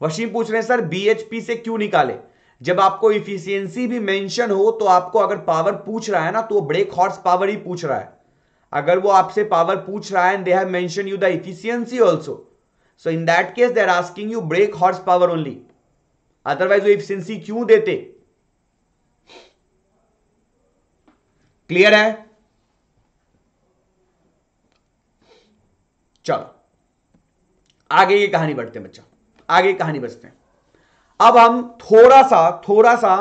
Wasim पूछ रहे हैं, सर बीएचपी से क्यों निकाले? जब आपको इफिशियंसी भी मेंशन हो तो आपको अगर पावर पूछ रहा है ना तो ब्रेक हॉर्स पावर ही पूछ रहा है। अगर वो आपसे पावर पूछ रहा है and they have mention you the efficiency also so in that case they are asking you brake horse power only otherwise वो इफिशियंसी क्यों देते? क्लियर है? चलो। आगे ये कहानी बढ़ते हैं बच्चा। आगे कहानी बचते हैं। अब हम थोड़ा सा थोड़ा सा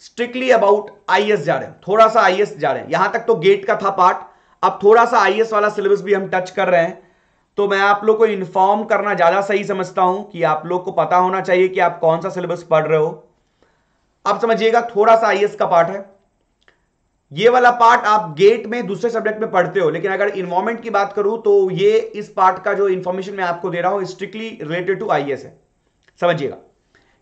स्ट्रिक्टली अबाउट आईएएस जा रहे हैं। थोड़ा सा आईएएस जा रहे हैं। यहाँ तक तो गेट का था पार्ट अब थोड़ा सा आईएएस वाला सिलेबस भी हम टच कर रहे हैं। तो मैं आप लोग को इन्फॉर्म करना ज़्यादा सही समझता हूँ कि आप लोग को पता होना चाहिए कि आप कौन सा सिलेबस पढ़ रहे हो। अब समझिएगा थोड़ा सा आईएएस का पार्ट है। ये वाला पार्ट आप गेट में दूसरे सब्जेक्ट में पढ़ते हो, लेकिन अगर इन्वायरमेंट की बात करूँ तो ये इस पार्ट का जो इंफॉर्मेशन मैं आपको दे रहा हूँ स्ट्रिक्टली रिलेटेड टू आईएस है। समझिएगा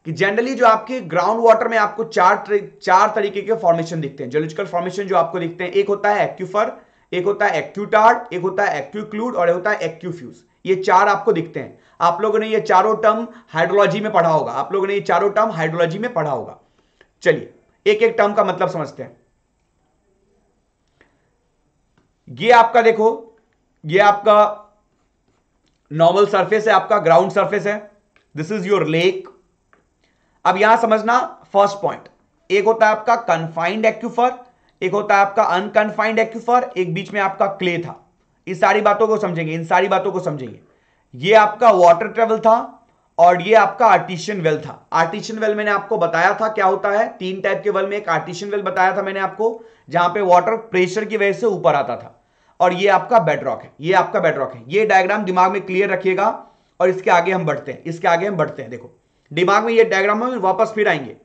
कि जनरली जो आपके ग्राउंड वाटर में आपको चार चार तरीके के फॉर्मेशन दिखते हैं। जोलॉजिकल फॉर्मेशन जो आपको दिखते हैं, एक होता है एक्यूफर एक होता है एक्यूटार्ड एक होता है एक्यूक्लूड और एक होता है एक्यूफ्यूज ये चार आपको दिखते हैं। आप लोगों ने ये चारों टर्म हाइड्रोलॉजी में पढ़ा होगा। आप लोगों ने ये चारों टर्म हाइड्रोलॉजी में पढ़ा होगा। चलिए एक एक टर्म का मतलब समझते हैं। ये आपका देखो, ये आपका नॉर्मल सरफेस है, आपका ग्राउंड सरफेस है। दिस इज़ योर लेक अब यहाँ समझना फ़र्स्ट पॉइंट एक होता है आपका कन्फाइंड एक्यूफर एक होता है आपका अनकन्फाइंड एक्यूफर एक बीच में आपका क्ले था। इस सारी बातों को समझेंगे, इन सारी बातों को समझेंगे। ये आपका वाटर ट्रेवल था और ये आपका आर्टिशियन वेल था। आर्टिशियन वेल मैंने आपको बताया था क्या होता है। तीन टाइप के वेल में एक आर्टिशियन वेल बताया था मैंने आपको, जहाँ पे वाटर प्रेशर की वजह से ऊपर आता था। और ये आपका बेडरॉक है, ये आपका बेडरॉक है। ये डायग्राम दिमाग में क्लियर रखिएगा और इसके आगे हम बढ़ते हैं, इसके आगे हम बढ़ते हैं, देखो। दिमाग में ये डायग्राम में वापस फिर आएँगे।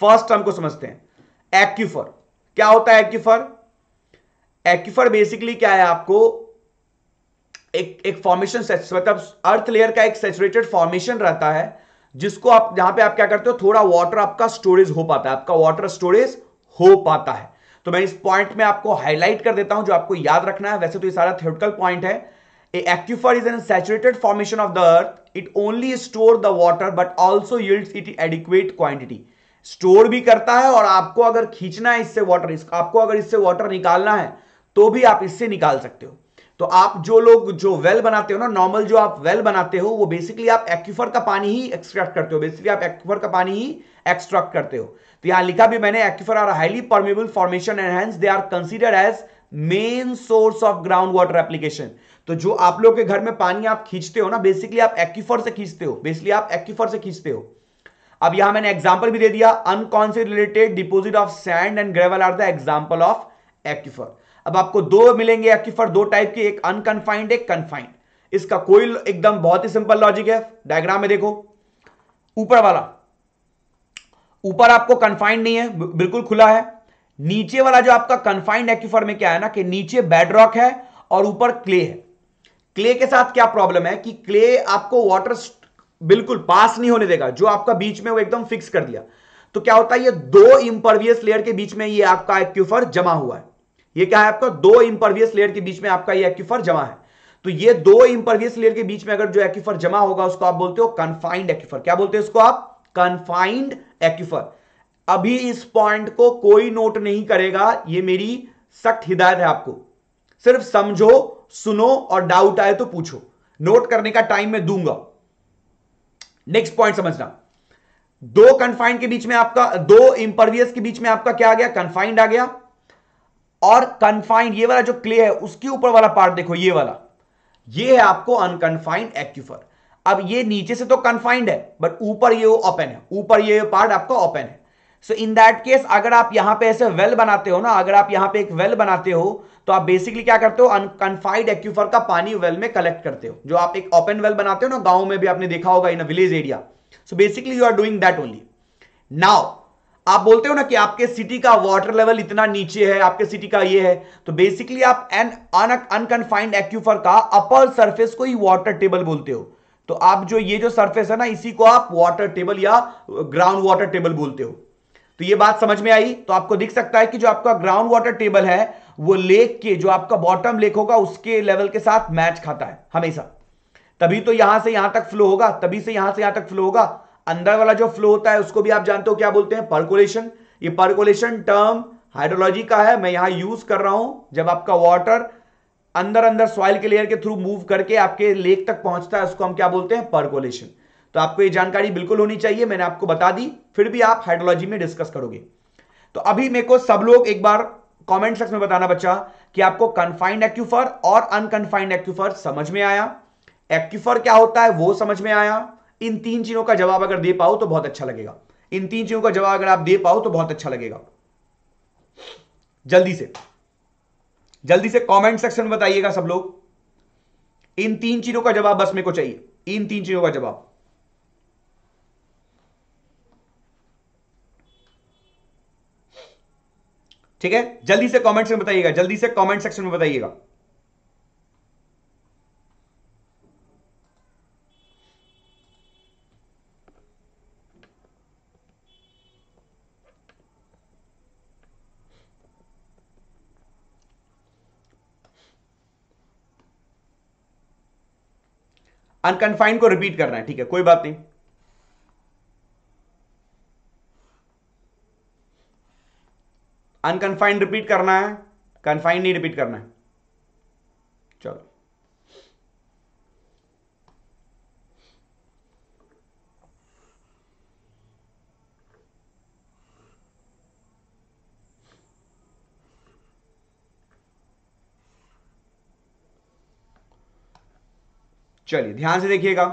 फ़र्स्ट टर्म को समझते हैं। एक्यूफर क्या होता है एक्यूफर एक्यूफर बेसिकली क्या है आपको? एक एक फॉर्मेशन मतलब अर्थ लेयर का एक सेचुरेटेड फॉर्मेशन रहता है, जिसको आप, जहाँ पे आप क्या करते हो? थोड़ा वाटर आपका स्टोरेज हो पाता है, आपका वाटर स्टोरेज हो पाता है। तो मैं इस पॉइंट में आपको हाईलाइट कर देता हूँ जो आपको याद रखना है। वैसे तो ये सारा थियोटिकल पॉइंट है। Aquifer is an saturated formation of the earth it only store the water but also yields it adequate quantity store भी करता है और आपको अगर खींचना है इससे वाटर आपको अगर इससे वाटर निकालना है तो भी आप इससे निकाल सकते हो। तो आप जो लोग जो वेल बनाते हो ना नॉर्मल जो आप वेल बनाते हो, वो बेसिकली आप एक्यूफर का पानी ही एक्सट्रैक्ट करते हो। बेसिकली आप एक्यूफर का पानी ही एक्सट्रैक्ट करते हो। तो यहाँ लिखा भी मैंने aquifer are highly permeable formation and hence they are considered as main source of ground water application तो जो आप लोग के घर में पानी आप खींचते हो ना बेसिकली आप एक्यूफर से खींचते हो बेसिकली आप एक्यूफर से खींचते हो। अब यहाँ मैंने एग्जांपल भी दे दिया unconsolidated deposit of sand and gravel are the example of aquifer अब आपको दो मिलेंगे एक्यूफर दो टाइप के, एक अनकनफाइंड एक कन्फाइंड इसका कोई एकदम बहुत ही सिंपल लॉजिक है। डायग्राम में देखो। ऊपर वाला। ऊपर आपको कन्फाइंड नहीं है बिल्कुल खुला है। नीचे वाला जो आपका कन्फाइंड एक्यूफर में क्या है ना, कि नीचे बेडरॉक है और ऊपर क्ले है। क्ले के साथ क्या प्रॉब्लम है कि क्ले आपको वाटर बिल्कुल पास नहीं होने देगा, जो आपका बीच में वो एकदम फिक्स कर दिया। तो क्या होता है, ये दो इंपरवियस लेयर के बीच में ये आपका एक्यूफर जमा हुआ है। ये क्या है आपका, दो इंपरवियस लेयर के बीच में आपका ये एक्यूफर जमा है। तो ये दो इंपरवियस लेयर के बीच में अगर जो एक्यूफर जमा होगा, उसको आप बोलते हो कन्फाइंड एक्यूफर क्या बोलते हैं उसको आप? Confined aquifer. अभी इस पॉइंट को कोई नोट नहीं करेगा, ये मेरी सख्त हिदायत है आपको। सिर्फ़ समझो, सुनो और डाउट आए तो पूछो। नोट करने का टाइम मैं दूँगा। नेक्स्ट पॉइंट समझना। दो कन्फाइंड के बीच में आपका, दो इंपरवियस के बीच में आपका क्या आ गया? कन्फाइंड आ गया। और कन्फाइंड ये वाला जो क्ले है, उसके ऊपर वाला पार्ट देखो, ये वाला। ये है आपको अनकन्फाइंड एक्यूफर अब ये नीचे से तो कन्फाइंड है बट ऊपर ये ओपन है। ऊपर ये पार्ट आपका ओपन है। सो इन दैट केस अगर आप यहाँ पे ऐसे वेल बनाते हो ना, अगर आप यहाँ पे एक वेल बनाते हो तो आप बेसिकली क्या करते हो? अनकन्फाइंड एक्यूफर का पानी वेल में कलेक्ट करते हो। जो आप एक ओपन वेल बनाते हो ना, गाँव में भी आपने देखा होगा in village area so basically you are doing that only now आप बोलते हो ना कि आपके सिटी का वाटर लेवल इतना नीचे है, आपके सिटी का ये है तो बेसिकली आप एन अनकनफाइंड एक्यूफर का अपर सरफेस को ही वाटर टेबल बोलते हो। तो आप जो ये जो सरफेस है ना, इसी को आप वाटर टेबल या ग्राउंड वाटर टेबल बोलते हो। तो ये बात समझ में आई? तो आपको दिख सकता है कि जो आपका ग्राउंड वाटर टेबल है, वो लेक के, जो आपका बॉटम लेक होगा, उसके लेवल के साथ मैच खाता है, हमेशा। तभी तो यहाँ से यहाँ तक फ्लो होगा, तभी से यहाँ से यहाँ तक फ्लो होगा। अंदर वाला जो फ्लो होता है, उसको भी आप जानते हो, क्या बोलते हैं? पर्कुलेशन ये पर्कुलेशन टर्म हाइड्रोलॉजी का है। मैं यहाँ यूज़ कर रहा हूँ, जब आपका वाटर अंदर अंदर सॉइल के लेयर के थ्रू मूव करके आपके लेक तक पहुँचता है, उसको हम क्या बोलते हैं? पर्कोलेशन तो आपको ये जानकारी बिल्कुल होनी चाहिए, मैंने आपको बता दी, फिर भी आप हाइड्रोलॉजी में डिस्कस करोगे। तो अभी मेरे को सब लोग एक बार कमेंट सेक्शन में बताना बच्चा, कि आपको कन्फाइंड एक्यूफर और अनकन्फाइंड एक्यूफर समझ में आया? एक्यूफर क्या होता है, वो समझ में आया? इन तीन चीज़ों का जवाब अगर दे पाओ तो बहुत अच्छा लगेगा। इन तीन चीज़ों का जवाब अगर आप दे पाओ तो बहुत अच्छा लगेगा। जल्दी से। जल्दी से कमेंट सेक्शन में बताइएगा सब लोग। इन तीन चीज़ों का जवाब बस मेरे को चाहिए। इन तीन चीज़ों का जवाब। ठीक है? जल्दी से कमेंट सेक्शन बताइएगा, जल्दी से कमेंट सेक्शन में बताइएगा। अनकनफाइंड को रिपीट करना है, ठीक है? कोई बात नहीं। अनकनफाइंड रिपीट करना है, कन्फाइंड नहीं रिपीट करना है चलो चलिए, ध्यान से देखिएगा।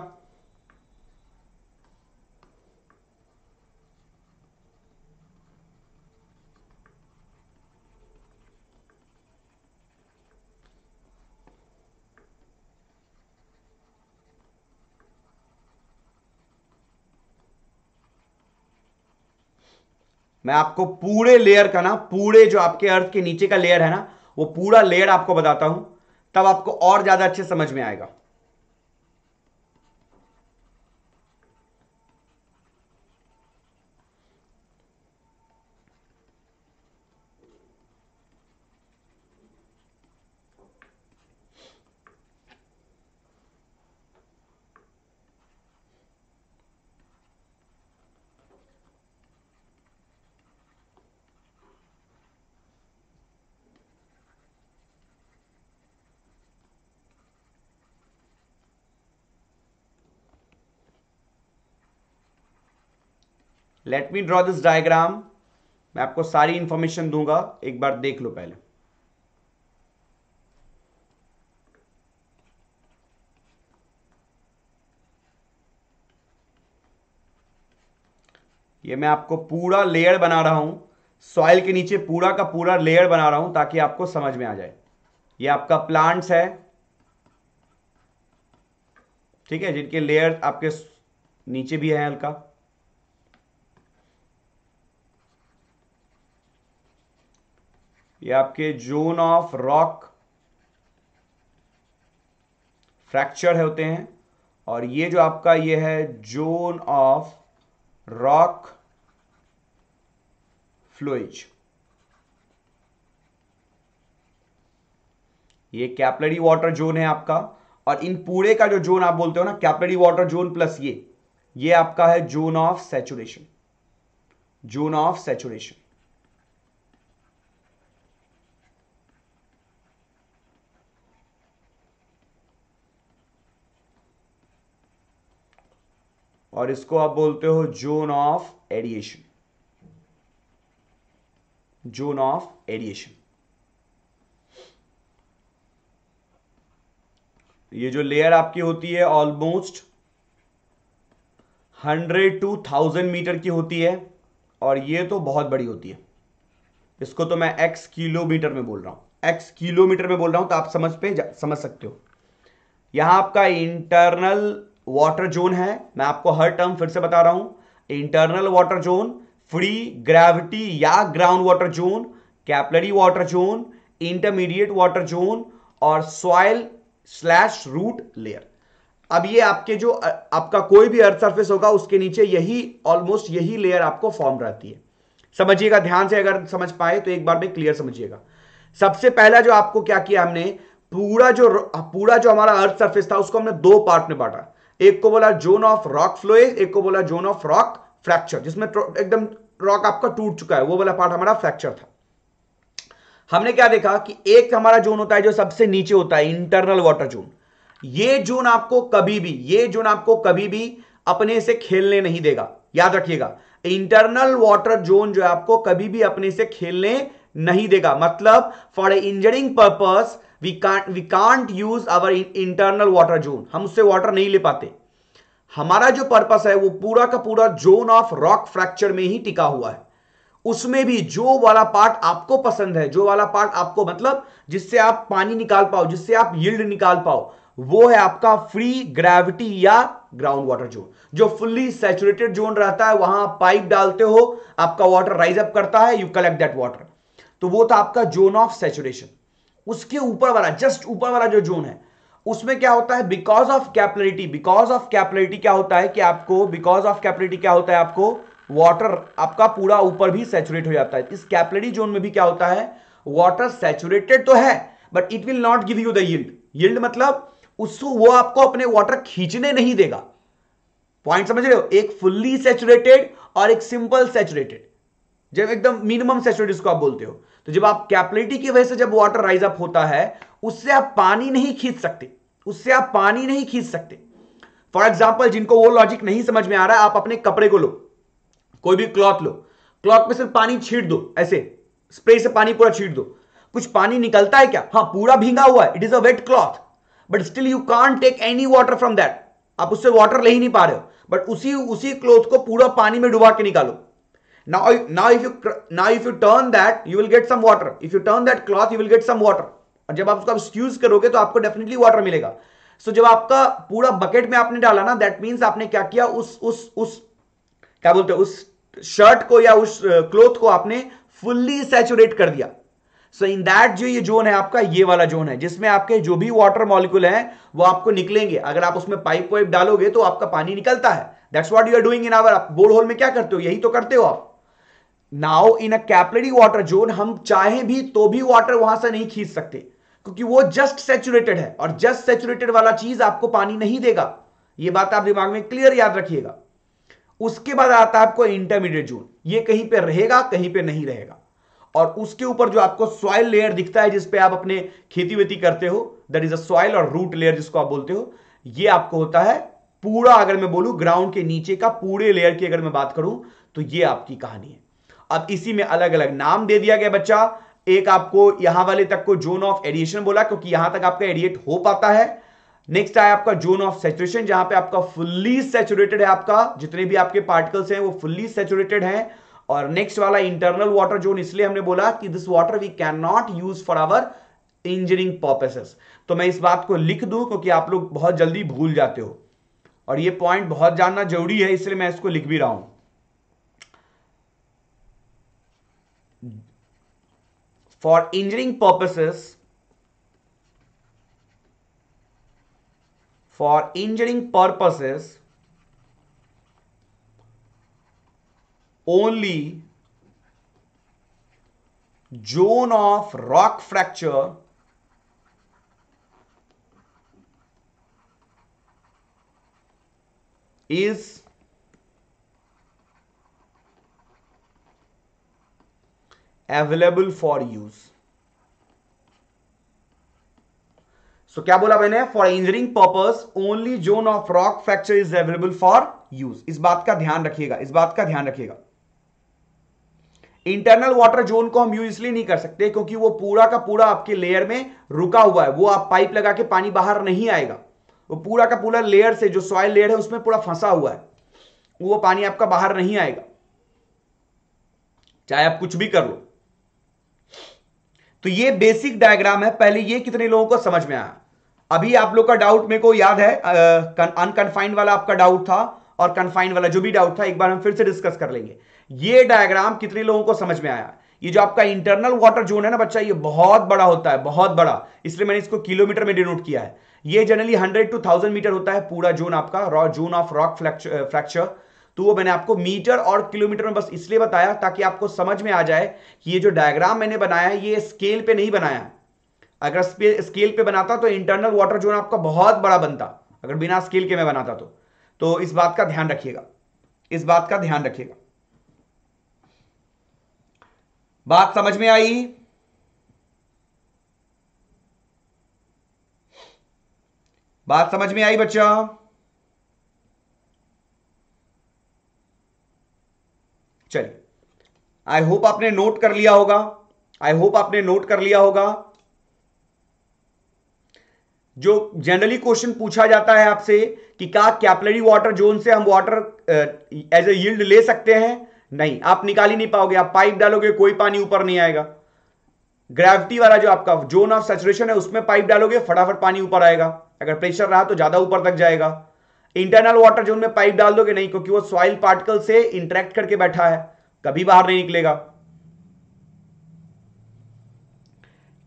मैं आपको पूरे लेयर का ना, पूरे जो आपके अर्थ के नीचे का लेयर है ना, वो पूरा लेयर आपको बताता हूँ, तब आपको और ज़्यादा अच्छे समझ में आएगा। Let me draw this diagram मैं आपको सारी इंफॉर्मेशन दूँगा। एक बार देख लो पहले। ये मैं आपको पूरा लेयर बना रहा हूँ। सॉइल के नीचे पूरा का पूरा लेयर बना रहा हूँ ताकि आपको समझ में आ जाए। ये आपका प्लांट्स है। ठीक है? जिनके लेयर आपके नीचे भी है हल्का। ये आपके जोन ऑफ़ रॉक फ्रैक्चर होते हैं और ये जो आपका ये है जोन ऑफ़ रॉक फ्लोइज। ये कैपलरी वाटर जोन है आपका और इन पूरे का जो जोन आप बोलते हो ना, कैपलरी वाटर जोन प्लस ये ये आपका है zone of saturation. Zone of saturation. और इसको आप बोलते हो zone of aeration. Zone of aeration. ये जो लेयर आपकी होती है almost hundred to thousand metre की होती है, और ये तो बहुत बड़ी होती है। इसको तो मैं एक्स किलोमीटर में बोल रहा हूँ। एक्स किलोमीटर में बोल रहा हूँ तो आप समझ पे समझ सकते हो। यहाँ आपका इंटरनल वाटर जोन है। मैं आपको हर टर्म फिर से बता रहा हूँ। Internal water zone free gravity या ground water zone capillary water zone intermediate water zone और सॉइल स्लैश रूट लेयर अब ये आपके जो, आपका कोई भी अर्थ सरफेस होगा, उसके नीचे यही ऑलमोस्ट यही लेयर आपको फॉर्म रहती है। समझिएगा, ध्यान से अगर समझ पाए तो एक बार में क्लियर समझिएगा। सबसे पहला जो आपको क्या किया हमने, पूरा जो पूरा जो हमारा अर्थ सरफेस था, उसको हमने दो पार्ट में बांटा। एक को बोला जोन ऑफ़ रॉक फ्लोएज एक को बोला जोन ऑफ़ रॉक फ्रैक्चर जिसमें एकदम रॉक आपका टूट चुका है, वो वाला पार्ट हमारा फ्रैक्चर था। हमने क्या देखा कि एक हमारा जोन होता है जो सबसे नीचे होता है इंटरनल वाटर जोन ये जोन आपको कभी भी, ये जोन आपको कभी भी अपने से खेलने नहीं देगा। याद रखिएगा इंटरनल वाटर जोन जो है आपको कभी भी अपने से खेलने नहीं देगा। मतलब for a engineering purpose we can't we can't use our internal water zone हम उससे वाटर नहीं ले पाते। हमारा जो पर्पस है, वो पूरा का पूरा जोन ऑफ़ रॉक फ्रैक्चर में ही टिका हुआ है। उसमें भी जो वाला पार्ट आपको पसंद है, जो वाला पार्ट आपको मतलब जिससे आप पानी निकाल पाओ, जिससे आप यील्ड निकाल पाओ, वो है आपका फ्री ग्रेविटी या ग्राउंड वाटर जोन जो फुल्ली सैचुरेटेड जोन रहता है, वहाँ पाइप डालते हो, आपका वाटर राइज अप करता है यू कलेक्ट दैट वाटर तो वो था आपका जोन ऑफ़ सैचुरेशन उसके ऊपर वाला जस्ट ऊपर वाला जो जोन है, उसमें क्या होता है? Because of capillarity because of capillarity क्या होता है कि आपको बिकॉज़ ऑफ़ कैपलरिटी क्या होता है आपको? वाटर आपका पूरा ऊपर भी सेचुरेट हो जाता है। इस कैपलरी जोन में भी क्या होता है? वाटर सेचुरेटेड तो है but it will not give you the yield yield मतलब उसको, वो आपको अपने वाटर खींचने नहीं देगा। पॉइंट समझ रहे हो? एक फुल्ली सेचुरेटेड और एक सिंपल सेचुरेटेड जब एकदम मिनिमम सेचुरेटेड इसको आप बोलते हो। तो जब आप कैपलिटी की वजह से जब वाटर राइज अप होता है, उससे आप पानी नहीं खींच सकते। उससे आप पानी नहीं खींच सकते। फॉर एग्ज़ाम्पल जिनको वो लॉजिक नहीं समझ में आ रहा है, आप अपने कपड़े को लो। कोई भी क्लॉथ लो। क्लॉथ में सिर्फ़ पानी छीट दो, ऐसे। स्प्रे से पानी पूरा छीट दो। कुछ पानी निकलता है क्या? हाँ पूरा भींगा हुआ है। It is a wet cloth but still you can't take any water from that आप उससे वाटर ले ही नहीं पा रहे हो। बट उसी उसी क्लॉथ को पूरा पानी में डुबा के निकालो। Now now if you now if you turn that you will get some water. If you turn that cloth you will get some water. और जब आप उसको स्क्यूज करोगे तो आपको डेफिनेटली वाटर मिलेगा। सो so, जब आपका पूरा बकेट में आपने डाला ना दैट मींस आपने क्या किया? उस उस उस क्या बोलते उस शर्ट को या उस क्लोथ को आपने फुल्ली सैचुरेट कर दिया। सो इन दैट जो ये जोन है आपका ये वाला जोन है जिसमें आपके जो भी वाटर मॉलिक्यूल है वो आपको निकलेंगे। अगर आप उसमें पाइप वाइप डालोगे तो आपका पानी निकलता है। That's what you are doing in our bore hole में क्या करते हो? यही तो करते हो आप। Now in a capillary water zone हम चाहे भी तो भी वाटर वहाँ से नहीं खींच सकते, क्योंकि वो जस्ट सेचुरेटेड है और जस्ट सेचुरेटेड वाला चीज़ आपको पानी नहीं देगा। ये बात आप दिमाग में क्लियर याद रखिएगा। उसके बाद आता है आपको इंटरमीडिएट जोन ये कहीं पे रहेगा, कहीं पे नहीं रहेगा। और उसके ऊपर जो आपको सॉइल लेयर दिखता है जिसपे आप अपने खेती वेती करते हो दैट इज़ अ सॉइल और रूट लेयर जिसको आप बोलते हो, ये आपको होता है पूरा, अगर मैं बोलूँ ग्राउंड के नीचे का पूरे लेयर की अगर मैं बात करूँ तो ये आपकी कहानी है। अब इसी में अलग अलग नाम दे दिया गया बच्चा। एक आपको यहाँ वाले तक को जोन ऑफ़ एडिएशन बोला, क्योंकि यहाँ तक आपका एडिएट हो पाता है। नेक्स्ट आया आपका जोन ऑफ़ सेचुरेशन जहाँ पे आपका फुल्ली सेचुरेटेड है आपका। जितने भी आपके पार्टिकल्स हैं, वो फुल्ली सेचुरेटेड हैं। और नेक्स्ट वाला इंटरनल वाटर जोन इसलिए हमने बोला कि this water we can not use for our engineering purposes तो मैं इस बात को लिख दूँ, क्योंकि आप लोग बहुत जल्दी भूल जाते हो। और ये पॉइंट बहुत जानना ज़रूरी है, इसलिए मैं इसको लिख भी रहा हूँ। for engineering purposes for engineering purposes only zone of rock fracture is available for use so क्या बोला मैंने? For engineering purpose only zone of rock fracture is available for use इस बात का ध्यान रखिएगा, इस बात का ध्यान रखिएगा। इंटरनल वाटर जोन को हम यूज़ इसलिए नहीं कर सकते क्योंकि वो पूरा का पूरा आपके लेयर में रुका हुआ है। वो आप पाइप लगा के पानी बाहर नहीं आएगा। वो पूरा का पूरा लेयर से, जो सॉइल लेयर है, उसमें पूरा फंसा हुआ है। वो पानी आपका बाहर नहीं आएगा। चाहे आप कुछ भी कर लो। तो ये बेसिक डायग्राम है। पहले ये कितने लोगों को समझ में आया? अभी आप लोग का डाउट मेरे को याद है अनकनफाइंड वाला आपका डाउट था और कन्फाइंड वाला जो भी डाउट था, एक बार हम फिर से डिस्कस कर लेंगे। ये डायग्राम कितने लोगों को समझ में आया? ये जो आपका इंटरनल वाटर जोन है ना बच्चा, ये बहुत बड़ा होता है, बहुत बड़ा। इसलिए मैंने इसको किलोमीटर में डिनोट किया है। ये generally hundred to thousand metre होता है, पूरा जोन आपका जोन ऑफ़ रॉक फ्रैक्चर तो वो मैंने आपको मीटर और किलोमीटर में बस इसलिए बताया ताकि आपको समझ में आ जाए कि ये जो डायग्राम मैंने बनाया है, ये स्केल पे नहीं बनाया। अगर स्केल पे बनाता तो इंटरनल वाटर जोन आपका बहुत बड़ा बनता, अगर बिना स्केल के मैं बनाता तो। तो इस बात का ध्यान रखिएगा। इस बात का ध्यान रखिएगा। बात समझ में आई? बात समझ में आई बच्चा? चलिए। आई होप आपने नोट कर लिया होगा। आई होप आपने नोट कर लिया होगा। जो जनरली क्वेश्चन पूछा जाता है आपसे कि क्या कैपलरी वाटर जोन से हम वाटर एज ए यील्ड ले सकते हैं? नहीं, आप निकाल ही नहीं पाओगे। आप पाइप डालोगे, कोई पानी ऊपर नहीं आएगा। ग्रेविटी वाला जो आपका जोन ऑफ़ सेचुरेशन है, उसमें पाइप डालोगे, फटाफट पानी ऊपर आएगा। अगर प्रेशर रहा तो ज़्यादा ऊपर तक जाएगा। इंटरनल वाटर जोन में पाइप डाल दोगे नहीं, क्योंकि वो सॉइल पार्टिकल से इंटरेक्ट करके बैठा है। कभी बाहर नहीं निकलेगा।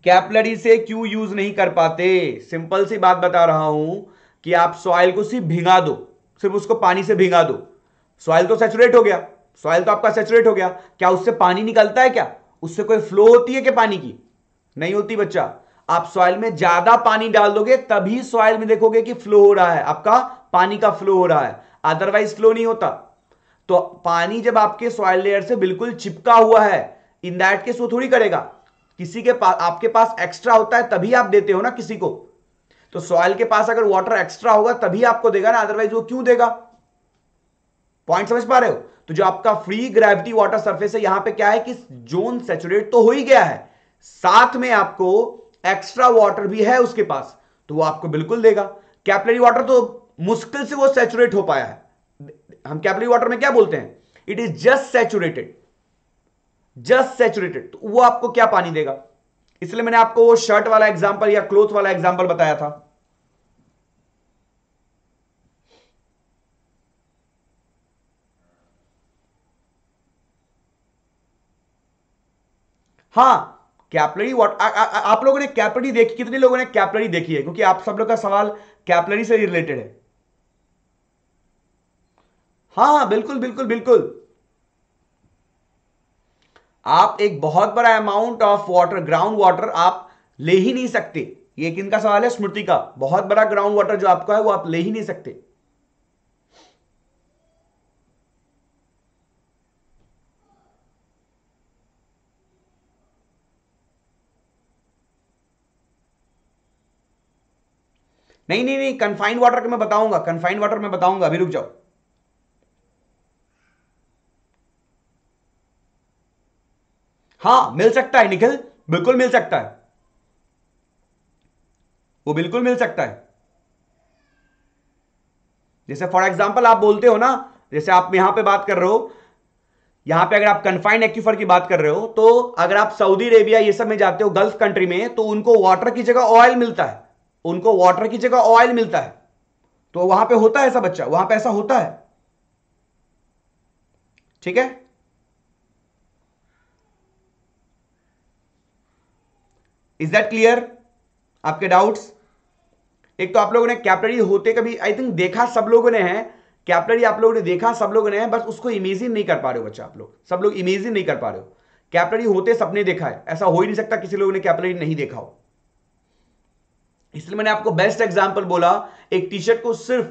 कैपलरी से क्यों यूज़ नहीं कर पाते। सिंपल सी बात बता रहा हूँ कि आप सॉइल को सिर्फ़ भिंगा दो। सिर्फ़ उसको पानी से भिंगा दो। सॉइल तो सेचुरेट हो गया। सॉइल तो आपका सेचुरेट हो गया। क्या उससे पानी निकलता है क्या? उससे कोई फ्लो होती है क्या पानी की? नहीं होती बच्चा। आप सॉइल में ज़्यादा पानी डाल दोगे, तभी सॉइल में देखोगे कि फ्लो हो रहा है। आपका पानी का फ्लो हो रहा है। अदरवाइज़ फ्लो नहीं होता। तो पानी जब आपके सॉइल लेयर से बिल्कुल चिपका हुआ है इन दैट केस वो थोड़ी करेगा। किसी के पास आपके पास एक्स्ट्रा होता है, तभी आप देते हो ना किसी को। तो सॉइल के पास अगर वाटर एक्स्ट्रा होगा, तभी आपको देगा ना अदरवाइज़ वो क्यों देगा? पॉइंट समझ पा रहे हो? तो जो आपका फ्री ग्रेविटी वाटर सरफेस है, यहाँ पे क्या है कि जोन सेचुरेट तो हो ही गया है। साथ में आपको एक्स्ट्रा वाटर भी है उसके पास तो वो आपको बिल्कुल देगा। कैपलरी वाटर तो मुश्किल से वो सेचुरेट हो पाया है। हम कैपलरी वाटर में क्या बोलते हैं? It is just saturated just saturated तो वो आपको क्या पानी देगा? इसलिए मैंने आपको वो शर्ट वाला एग्ज़ाम्पल या क्लोथ वाला एग्ज़ाम्पल बताया था। हाँ कैपलरी वॉट आप लोगों ने कैपलरी देखी, कितने लोगों ने कैपलरी देखी है? क्योंकि आप सब लोग का सवाल कैपलरी से रिलेटेड है। हाँ बिल्कुल बिल्कुल बिल्कुल। आप एक बहुत बड़ा amount of water ground water आप ले ही नहीं सकते। ये किन का सवाल है? स्मृति का। बहुत बड़ा ग्राउंड वाटर जो आपका है, वो आप ले ही नहीं सकते। नहीं नहीं नहीं कन्फाइंड वाटर का मैं बताऊँगा कन्फाइंड वाटर में बताऊँगा। अभी रुक जाओ। हाँ, मिल सकता है, निखिल। बिल्कुल मिल सकता है। वो बिल्कुल मिल सकता है। जैसे फॉर एग्ज़ाम्पल आप बोलते हो ना, जैसे आप यहाँ पे बात कर रहे हो, यहाँ पे अगर आप कन्फाइंड एक्यूफर की बात कर रहे हो तो अगर आप सऊदी अरेबिया ये सब में जाते हो गल्फ कंट्री में तो उनको वाटर की जगह ऑयल मिलता है। उनको वाटर की जगह ऑयल मिलता है। तो वहाँ पे होता है ऐसा बच्चा? वहाँ पे ऐसा होता है? ठीक है? इज़ दैट क्लियर आपके डाउट्स एक तो आप लोगों ने कैपलरी होते कभी आई थिंक देखा सब लोगों ने है। कैपलरी आप लोगों ने देखा सब लोगों ने है, बस उसको इमेजिन नहीं कर पा रहे हो बच्चा आप लोग। सब लोग इमेजिन नहीं कर पा रहे हो। कैपलरी होते सबने देखा है। ऐसा हो ही नहीं सकता किसी लोगों ने कैपलरी नहीं देखा हो। इसलिए मैंने आपको बेस्ट एग्ज़ाम्पल बोला, एक टी शर्ट को सिर्फ़,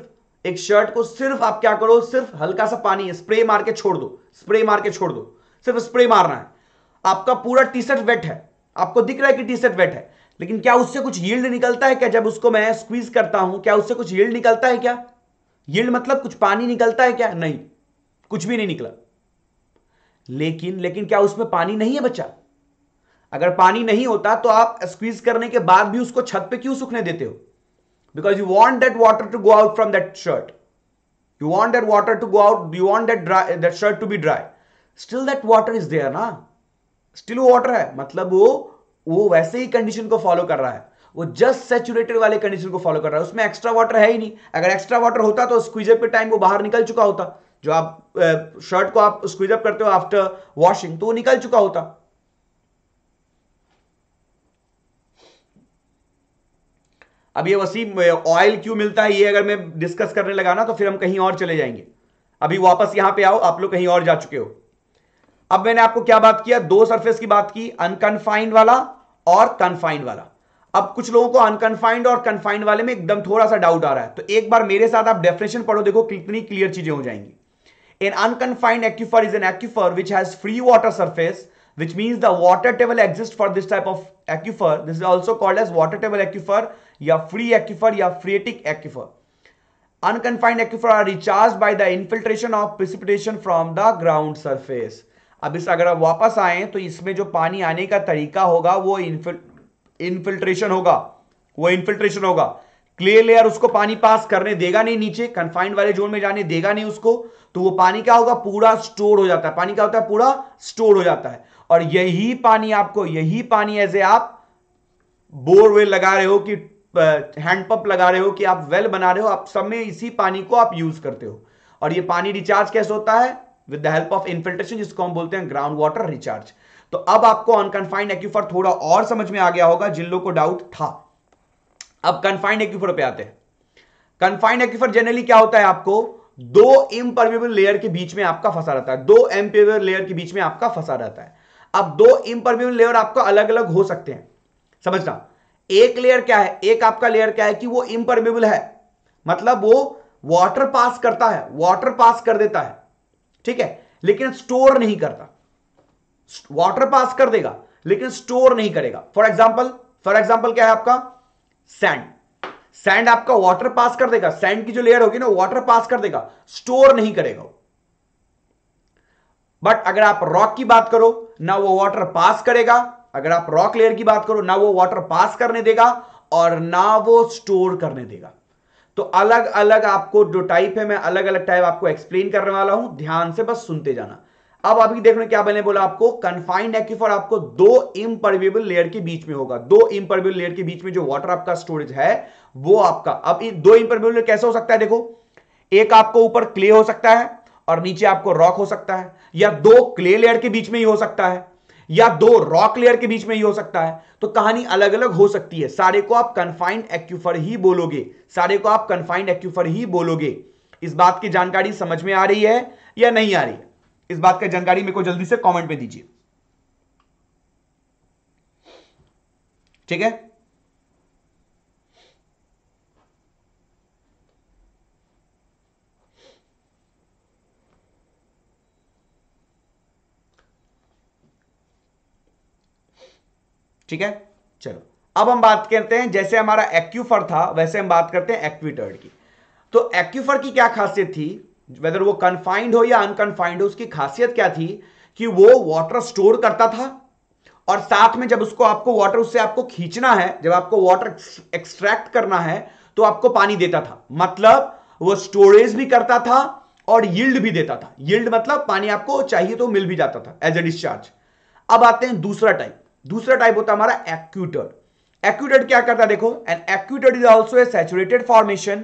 एक शर्ट को सिर्फ़ आप क्या करो, सिर्फ़ हल्का सा पानी स्प्रे मार के छोड़ दो। स्प्रे मार के छोड़ दो। सिर्फ़ स्प्रे मारना है। आपका पूरा टी शर्ट वेट है। आपको दिख रहा है कि टी सेट वेट है। लेकिन क्या उससे कुछ यील्ड निकलता है क्या? जब उसको मैं स्क्वीज करता हूँ, क्या उससे कुछ यील्ड निकलता है क्या? यील्ड मतलब कुछ पानी निकलता है क्या? नहीं, कुछ भी नहीं निकला। लेकिन लेकिन क्या उसमें पानी नहीं है बच्चा? अगर पानी नहीं होता तो आप स्क्वीज करने के बाद भी उसको छत पे क्यों सूखने देते हो? Because you want that water to go out from that shirt you want that water to go out you want that dry that shirt to be dry still that water is there ना? स्टिल वो वाटर है। मतलब वो वो वैसे ही कंडीशन को फॉलो कर रहा है। वो जस्ट सेचुरेटेड वाले कंडीशन को फॉलो कर रहा है। उसमें एक्स्ट्रा वाटर है ही नहीं। अगर एक्स्ट्रा वाटर होता तो स्क्वीजअप पे टाइम वो बाहर निकल चुका होता। जो आप शर्ट को आप स्क्वीजअप करते हो आफ्टर वॉशिंग तो वो निकल चुका होता। अब ये वसीम ऑयल क्यों मिलता है, ये अगर मैं डिस्कस करने लगा ना तो फिर हम कहीं और चले जाएँगे। अभी वापस यहाँ पे आओ, आप लोग कहीं और जा चुके हो। अब मैंने आपको क्या बात किया? दो सरफेस की बात की अनकन्फाइंड वाला और कन्फाइंड वाला। अब कुछ लोगों को अनकनफाइंड और कन्फाइंड वाले में एकदम थोड़ा सा डाउट आ रहा है। तो एक बार मेरे साथ आप डेफिनेशन पढ़ो, देखो कितनी क्लियर चीज़ें हो जाएँगी। An unconfined aquifer is an aquifer which has free water surface which mean the water table exist for this type of aquifer this is also called as water table aquifer या फ्री एक्यूफर या phreatic aquifer unconfined aquifer are recharge by the infiltration of precipitation from the ground surface अब इस अगर आप वापस आए तो इसमें जो पानी आने का तरीका होगा, वो इनफिल्ट्रेशन होगा। वो इनफिल्ट्रेशन होगा। क्ले लेयर उसको पानी पास करने देगा नहीं नीचे कंफाइंड वाले जोन में जाने देगा नहीं उसको। तो वो पानी क्या होगा? पूरा स्टोर हो जाता है। पानी क्या होता है? पूरा स्टोर हो जाता है। और यही पानी आपको, यही पानी ए आप बोरवेल लगा रहे हो कि हैंडपंप लगा रहे हो कि आप वेल बना रहे हो। आप सब में इसी पानी को आप यूज़ करते हो। और ये पानी रिचार्ज कैसे होता है? With the help of infiltration जिसको हम बोलते हैं ग्राउंड वाटर रिचार्ज तो अब आपको अनकनफाइंड एक्यूफर थोड़ा और समझ में आ गया होगा, जिन लोगों को डाउट था। अब कन्फाइंड एक्यूफर पे आते हैं। कन्फाइंड एक्यूफर जनरली क्या होता है आपको? दो इम्परमेबल लेयर के बीच में आपका फंसा रहता है। दो एम्पेबल लेयर के बीच में आपका फंसा रहता है। अब दो इम्परमेबल लेयर आपका अलग अलग हो सकते हैं। समझना? एक लेयर क्या है? एक आपका लेयर क्या है कि वो इम्परमेबल है। मतलब वो वाटर पास करता है। वाटर पास कर देता है। ठीक है? लेकिन स्टोर नहीं करता। वाटर पास कर देगा, लेकिन स्टोर नहीं करेगा। फॉर एग्ज़ाम्पल फॉर एग्ज़ाम्पल क्या है आपका? सैंड सैंड आपका वाटर पास कर देगा। सैंड की जो लेयर होगी ना वाटर पास कर देगा। स्टोर नहीं करेगा बट अगर आप रॉक की बात करो, ना वो वाटर पास करेगा। अगर आप रॉक लेयर की बात करो, ना वो वाटर पास करने देगा और ना वो स्टोर करने देगा। तो अलग अलग आपको जो टाइप है, मैं अलग अलग टाइप आपको एक्सप्लेन करने वाला हूँ। ध्यान से बस सुनते जाना। अब अभी देखने क्या मैंने बोला आपको कन्फाइंड एक्यूफर आपको दो इम्परवेबल लेयर के बीच में होगा। दो इम्परवेबल लेयर के बीच में जो वाटर आपका स्टोरेज है, वो आपका। अब दो इम्परवेबल कैसे हो सकता है देखो। एक आपको ऊपर क्ले हो सकता है और नीचे आपको रॉक हो सकता है, या दो क्ले लेयर के बीच में ही हो सकता है। या दो रॉक लेयर के बीच में ही हो सकता है। तो कहानी अलग अलग हो सकती है। सारे को आप कन्फाइंड एक्यूफर ही बोलोगे। सारे को आप कन्फाइंड एक्यूफर ही बोलोगे। इस बात की जानकारी समझ में आ रही है या नहीं आ रही है? इस बात की जानकारी मेरे को जल्दी से कॉमेंट में दीजिए। ठीक है? ठीक है? चलो। अब हम बात करते हैं, जैसे हमारा एक्यूफर था, वैसे हम बात करते हैं एक्विटर्ड की। तो एक्यूफर की क्या खासियत थी? वेदर वो कन्फाइंड हो या अनकन्फाइंड हो, उसकी खासियत क्या थी? कि वो वाटर स्टोर करता था, और साथ में जब उसको आपको वाटर उससे आपको खींचना है, जब आपको वाटर एक्सट्रैक्ट करना है तो आपको पानी देता था। मतलब वो स्टोरेज भी करता था, और यील्ड भी देता था। यील्ड मतलब पानी आपको चाहिए तो मिल भी जाता था एज ए डिस्चार्ज अब आते हैं दूसरा टाइप दूसरा टाइप होता है हमारा एक्यूटर एक्यूटेड क्या करता है देखो an aquitard is also a saturated formation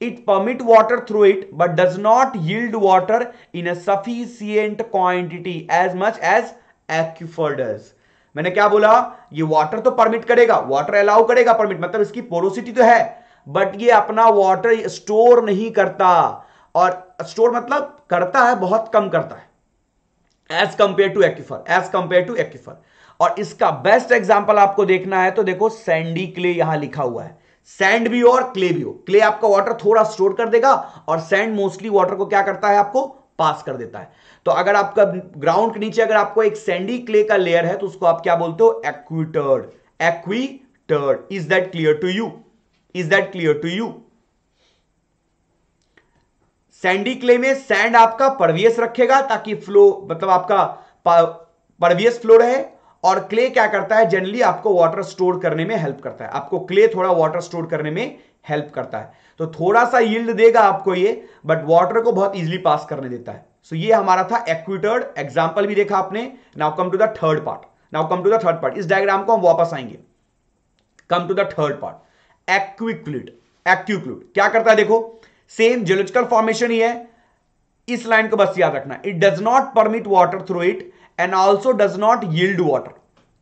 it permit water through it but does not yield water in a sufficient quantity as much as aquifers मैंने क्या बोला? ये वाटर तो परमिट करेगा वाटर अलाउ करेगा परमिट मतलब इसकी पोरोसिटी तो है बट ये अपना वाटर स्टोर नहीं करता. और स्टोर मतलब करता है, बहुत कम करता है. As compare to aquifer as compare to aquifer और इसका बेस्ट एग्ज़ाम्पल आपको देखना है तो देखो सैंडी क्ले यहाँ लिखा हुआ है। सैंड भी और क्ले भी हो। क्ले आपका वाटर थोड़ा स्टोर कर देगा और सैंड मोस्टली वाटर को क्या करता है आपको? पास कर देता है। तो अगर आपका ग्राउंड के नीचे अगर आपको एक सैंडी क्ले का लेयर है तो उसको आप क्या बोलते हो? Aquitard aquitard is that clear to you is that clear to you sandy clay में सैंड आपका परवियस रखेगा ताकि फ्लो मतलब आपका परवियस फ्लो रहे। और क्ले क्या करता है? जनरली आपको वाटर स्टोर करने में हेल्प करता है। आपको क्ले थोड़ा वाटर स्टोर करने में हेल्प करता है। तो थोड़ा सा यील्ड देगा आपको ये बट वाटर को बहुत इजीली पास करने देता है। सो so ये हमारा था एक्विटर्ड एग्ज़ाम्पल भी देखा आपने। Now come to the third part now come to the third part इस डायग्राम को हम वापस आएँगे। Come to the third part aquiclude aquiclude क्या करता है देखो? सेम जियोलॉजिकल फॉर्मेशन ही है। इस लाइन को बस याद रखना। It does not permit water through it and also does not yield water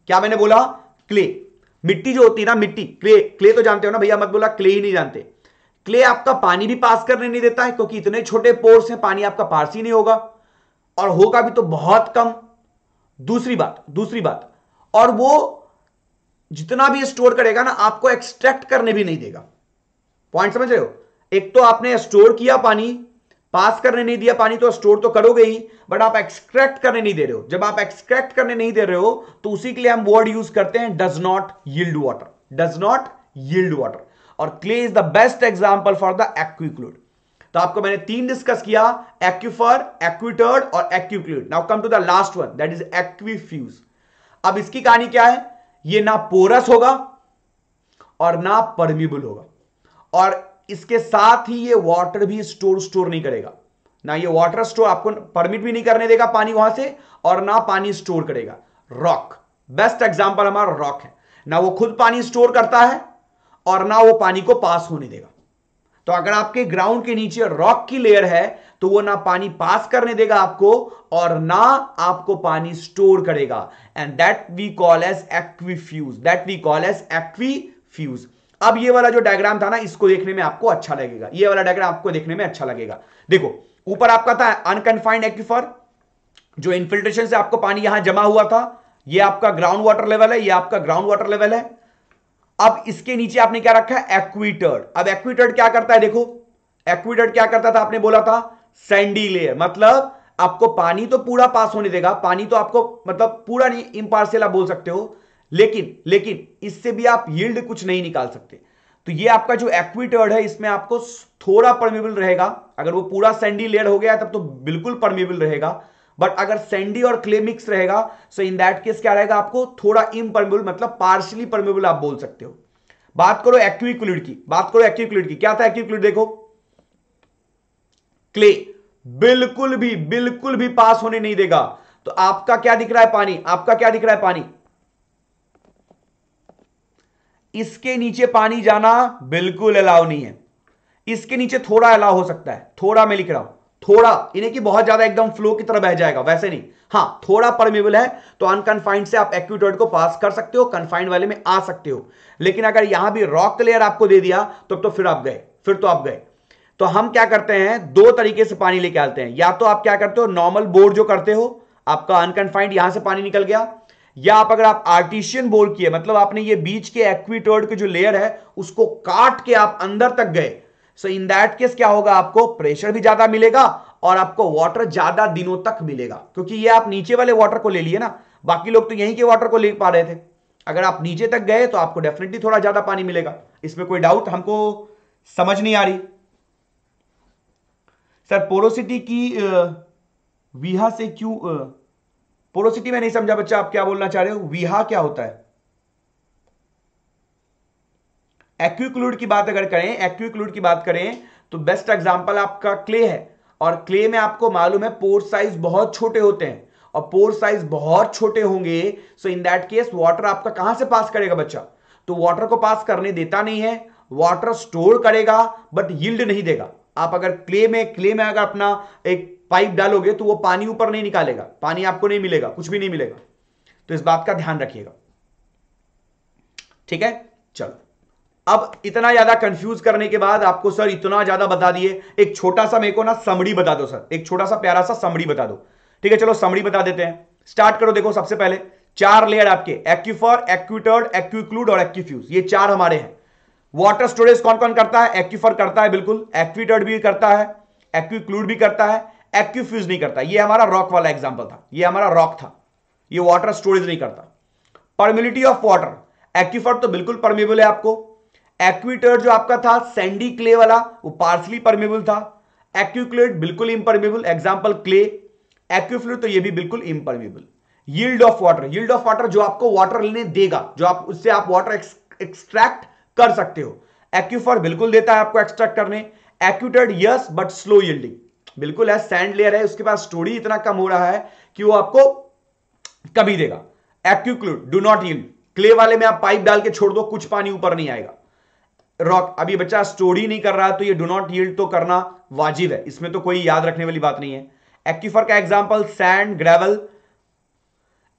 क्या मैंने बोला? क्ले मिट्टी जो होती है ना, मिट्टी। क्ले क्ले तो जानते हो ना भैया? मत बोला क्ले ही नहीं जानते। क्ले आपका पानी भी पास करने नहीं देता है, क्योंकि इतने छोटे पोर्स हैं, पानी आपका पास ही नहीं होगा। और होगा भी तो बहुत कम। दूसरी बात दूसरी बात। और वो जितना भी स्टोर करेगा ना, आपको एक्सट्रैक्ट करने भी नहीं देगा। पॉइंट समझ रहे हो? एक तो आपने स्टोर किया पानी पास करने नहीं दिया पानी तो स्टोर तो करोगे ही बट आप एक्सट्रैक्ट करने नहीं दे रहे हो। जब आप एक्सट्रैक्ट करने नहीं दे रहे हो तो उसी के लिए हम वर्ड यूज़ करते हैं does not yield water does not yield water और clay is the best example for the aquiclude तो आपको मैंने तीन डिस्कस किया एक्यूफर एक्विटर्ड और aquiclude now come to the last one that is aquifuge अब इसकी कहानी क्या है? ये ना पोरस होगा और ना परमिबल होगा। और इसके साथ ही ये वाटर भी स्टोर स्टोर नहीं करेगा। ना ये वाटर स्टोर आपको परमिट भी नहीं करने देगा पानी वहाँ से और ना पानी स्टोर करेगा। रॉक बेस्ट एग्ज़ाम्पल हमारा रॉक है। ना वो खुद पानी स्टोर करता है और ना वो पानी को पास होने देगा। तो अगर आपके ग्राउंड के नीचे रॉक की लेयर है तो वो ना पानी पास करने देगा आपको और ना आपको पानी स्टोर करेगा। And that we call as aquifuge that we call as aquifuge अब ये वाला जो डायग्राम था ना, इसको देखने में आपको अच्छा लगेगा। ये वाला डायग्राम आपको देखने में अच्छा लगेगा। देखो, ऊपर आपका था अनकन्फाइंड एक्विफर जो इन्फिल्ट्रेशन से आपको पानी यहाँ जमा हुआ था। ये आपका ग्राउंड वाटर लेवल है, ये आपका ग्राउंड वाटर लेवल है। अब इसके नीचे आपने क्या रखा है? एक्विटर्ड अब एक्विटर्ड क्या करता है देखो एक्विटर्ड क्या करता था? आपने बोला था सैंडी लेयर मतलब आपको पानी तो पूरा पास होने देगा। पानी तो आपको मतलब पूरा नहीं इंपार्शियल आप बोल सकते हो। लेकिन लेकिन, इससे भी आप यील्ड कुछ नहीं निकाल सकते। तो ये आपका जो एक्विटर्ड है, इसमें आपको थोड़ा परमेबल रहेगा। अगर वो पूरा सैंडी लेयर हो गया तब तो बिल्कुल परमेबल रहेगा। बट अगर सैंडी और क्ले मिक्स रहेगा सो इन दैट केस क्या रहेगा आपको? थोड़ा इम्परमेबल मतलब पार्शली परमेबल आप बोल सकते हो। बात करो एक्विक्लिड की। बात करो एक्विक्लिड की। क्या था एक्विक्लिड देखो? क्ले बिल्कुल भी बिल्कुल भी पास होने नहीं देगा। तो आपका क्या दिख रहा है पानी? आपका क्या दिख रहा है पानी? इसके नीचे पानी जाना बिल्कुल अलाउ नहीं है। इसके नीचे थोड़ा अलाउ हो सकता है। थोड़ा मैं लिख रहा हूँ। थोड़ा इन्हें कि बहुत ज़्यादा एकदम फ्लो की तरह बह जाएगा वैसे नहीं। हाँ थोड़ा परमेबल है तो अनकनफाइंड से आप एक्यूटर्ड को पास कर सकते हो कन्फाइंड वाले में आ सकते हो। लेकिन अगर यहाँ भी रॉक लेयर आपको दे दिया तो, तो फिर आप गए फिर तो आप गए। तो हम क्या करते हैं दो तरीके से पानी लेके आते हैं। या तो आप क्या करते हो नॉर्मल बोर्ड जो करते हो आपका अनकनफाइंड यहाँ से पानी निकल गया या आप अगर आप आर्टिशियन बोल किए मतलब आपने ये बीच के एक्विटोर्ड के जो लेयर है, उसको काट के आप अंदर तक गए सो इन दैट केस क्या होगा आपको प्रेशर भी ज़्यादा मिलेगा और आपको वाटर ज़्यादा दिनों तक मिलेगा, क्योंकि ये आप नीचे वाले वाटर को ले लिए ना, बाकी लोग तो यहीं के वाटर को ले पा रहे थे। अगर आप नीचे तक गए तो आपको डेफिनेटली थोड़ा ज़्यादा पानी मिलेगा। इसमें कोई डाउट हमको समझ नहीं आ रही। सर पोरोसिटी की विहा से क्यों पोरोसिटी में नहीं समझा बच्चा, आप क्या बोलना चाह रहे हो? विहा क्या होता है? एक्विक्लूड की बात अगर करें एक्विक्लूड की बात करें तो बेस्ट एग्जांपल आपका क्ले है। और क्ले में आपको मालूम है पोर साइज़ बहुत छोटे होते हैं। और पोर साइज़ बहुत छोटे होंगे so in that case water आपका कहाँ से पास करेगा बच्चा? तो वाटर को पास करने देता नहीं है वाटर स्टोर करेगा बट यील्ड नहीं देगा। आप अगर क्ले में क्ले में अगर अपना एक पाइप डालोगे तो वो पानी ऊपर नहीं निकालेगा, पानी आपको नहीं मिलेगा, कुछ भी नहीं मिलेगा। तो इस बात का ध्यान रखिएगा। ठीक है? चलो। अब इतना ज़्यादा कंफ्यूज करने के बाद आपको सर इतना ज़्यादा बता दिए। एक छोटा सा मेरे को ना समड़ी बता दो सर एक छोटा सा प्यारा सा समड़ी बता दो। ठीक है, चलो समड़ी बता देते हैं। स्टार्ट करो देखो सबसे पहले। चार लेयर आपके एक्यूफर एक्यूटर्ड एक्यूक्लूड और एक्यूफ्यूज ये चार हमारे हैं। वाटर स्टोरेज कौन कौन करता है? एक्यूफर करता है, बिल्कुल। एक्यूटर्ड भी करता है। एक्यूक्लूड भी करता है। एक्यूफ्यूज नहीं करता। ये हमारा रॉक वाला एग्ज़ाम्पल था। ये हमारा रॉक था। ये वाटर स्टोरेज नहीं करता। परमिलिटी ऑफ़ वाटर एक्यूफर तो बिल्कुल परमेबल है आपको। एक्विटर जो आपका था सैंडी क्ले वाला, वो पार्सली परमेबल था। एक्यूक्लेट बिल्कुल इम्परमेबल एग्ज़ाम्पल क्ले एक्यूफ्लूड तो ये भी बिल्कुल impermeable yield of water yield of water जो आपको वाटर लेने देगा, जो आप, उससे आप वाटर एक्सट्रैक्ट कर सकते हो। एक्यूफर बिल्कुल देता है आपको एक्सट्रैक्ट करने। Aquitard yes but slow yielding बिल्कुल है सैंड लेयर है, उसके पास स्टोरी इतना कम हो रहा है कि वो आपको कभी देगा। Aquiclude do not yield clay वाले में आप पाइप डाल के छोड़ दो, कुछ पानी ऊपर नहीं आएगा। रॉक अभी बच्चा स्टोरी नहीं कर रहा तो ये डू नॉट यील्ड तो करना वाजिब है। इसमें तो कोई याद रखने वाली बात नहीं है। एक्यूफर का एग्ज़ाम्पल सैंड ग्रेवल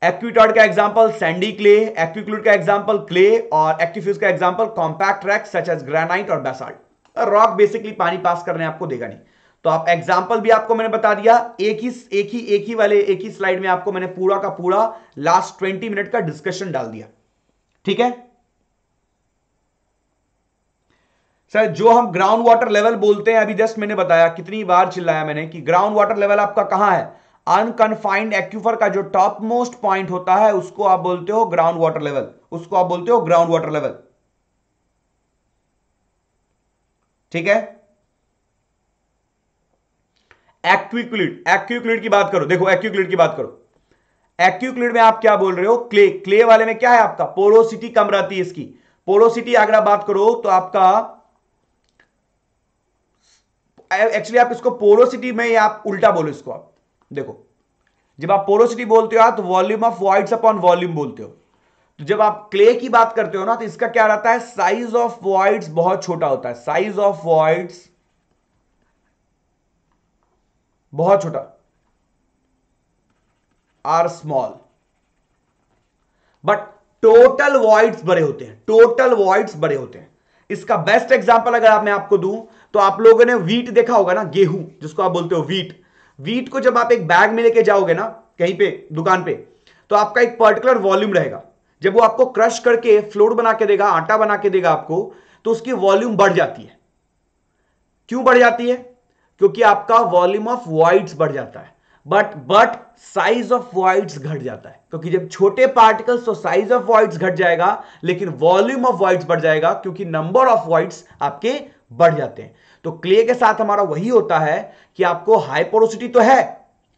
एक्यूटॉड का एग्ज़ाम्पल सैंडी क्ले एक्यूक्लूड का एग्ज़ाम्पल क्ले और एक्टिफ्यूज का example compact rock such as granite और बेसाल्ट रॉक बेसिकली पानी पास करने आपको देगा नहीं। तो आप एग्ज़ाम्पल भी आपको मैंने बता दिया, एक ही एक ही एक ही वाले, एक ही स्लाइड में आपको मैंने पूरा का पूरा लास्ट ट्वेंटी मिनट का डिस्कशन डाल दिया। ठीक है? सर, जो हम ग्राउंड वाटर लेवल बोलते हैं, अभी जस्ट मैंने बताया, कितनी बार चिल्लाया मैंने कि ग्राउंड वाटर लेवल आपका कहाँ है? अनकनफाइंड एक्यूफर का जो टॉप मोस्ट पॉइंट होता है, उसको आप बोलते हो ग्राउंड वाटर लेवल उसको आप बोलते हो ग्राउंड वाटर लेवल ठीक है? एक्विक्लिड एक्विक्लिड की बात करो। देखो एक्विक्लिड की बात करो। एक्विक्लिड में आप क्या बोल रहे हो? क्ले क्ले वाले में क्या है आपका? पोरोसिटी कम रहती है इसकी। पोरोसिटी अगर आप बात करो तो आपका, एक्चुअली आप इसको पोरोसिटी में आप उल्टा बोलो इसको आप। देखो, जब आप पोरोसिटी बोलते हो तो volume of voids upon volume बोलते हो। तो जब आप क्ले की बात करते हो ना तो इसका क्या रहता है? साइज़ ऑफ़ वॉइड्स बहुत छोटा होता है। साइज़ ऑफ़ वॉइड्स बहुत छोटा। Are small but total voids बड़े होते हैं। टोटल वॉइड्स बड़े होते हैं। इसका बेस्ट एग्जांपल अगर आप मैं आपको दूँ तो आप लोगों ने वीट देखा होगा ना, गेहूँ, जिसको आप बोलते हो वीट वीट को जब आप एक बैग में लेके जाओगे ना, कहीं पे, दुकान पे तो आपका एक पर्टिकुलर वॉल्यूम रहेगा। जब वो आपको क्रश करके फ्लोर बना के देगा, आटा बना के देगा आपको तो उसकी वॉल्यूम बढ़ जाती है। क्यों बढ़ जाती है? क्योंकि आपका वॉल्यूम ऑफ़ वाइड्स बढ़ जाता है। But but size of voids घट जाता है। क्योंकि जब छोटे पार्टिकल्स तो साइज़ ऑफ़ वाइड्स घट जाएगा, लेकिन वॉल्यूम ऑफ़ वाइड्स बढ़ जाएगा, क्योंकि नंबर ऑफ़ वाइड्स आपके बढ़ जाते हैं। तो क्ले के साथ हमारा वही होता है कि आपको हाई पोरोसिटी तो है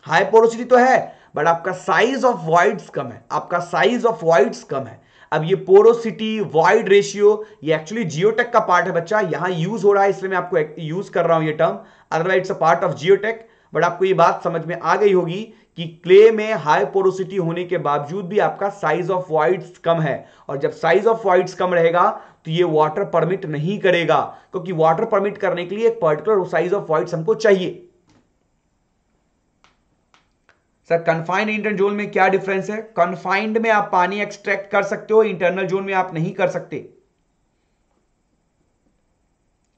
हाई पोरोसिटी तो है बट आपका साइज़ ऑफ़ वाइड्स कम है। आपका साइज़ ऑफ़ वाइड्स कम है। अब ये पोरोसिटी वाइड रेशियो ये एक्चुअली जियोटेक का पार्ट है बच्चा। यहाँ यूज़ हो रहा है, इसलिए मैं आपको यूज़ कर रहा हूँ ये term otherwise a part of geotech but आपको ये बात समझ में आ गई होगी कि क्ले में हाई पोरोसिटी होने के बावजूद भी आपका साइज़ ऑफ़ वाइड्स कम है। और जब साइज़ ऑफ़ वाइड्स कम रहेगा तो ये वाटर परमिट नहीं करेगा। क्योंकि वाटर परमिट करने के लिए एक पर्टिकुलर साइज़ ऑफ़ वाइड्स हमको चाहिए। सर कन्फाइंड इंटरनल जोन में क्या डिफरेंस है? कन्फाइंड में आप पानी एक्सट्रैक्ट कर सकते हो इंटरनल जोन में आप नहीं कर सकते।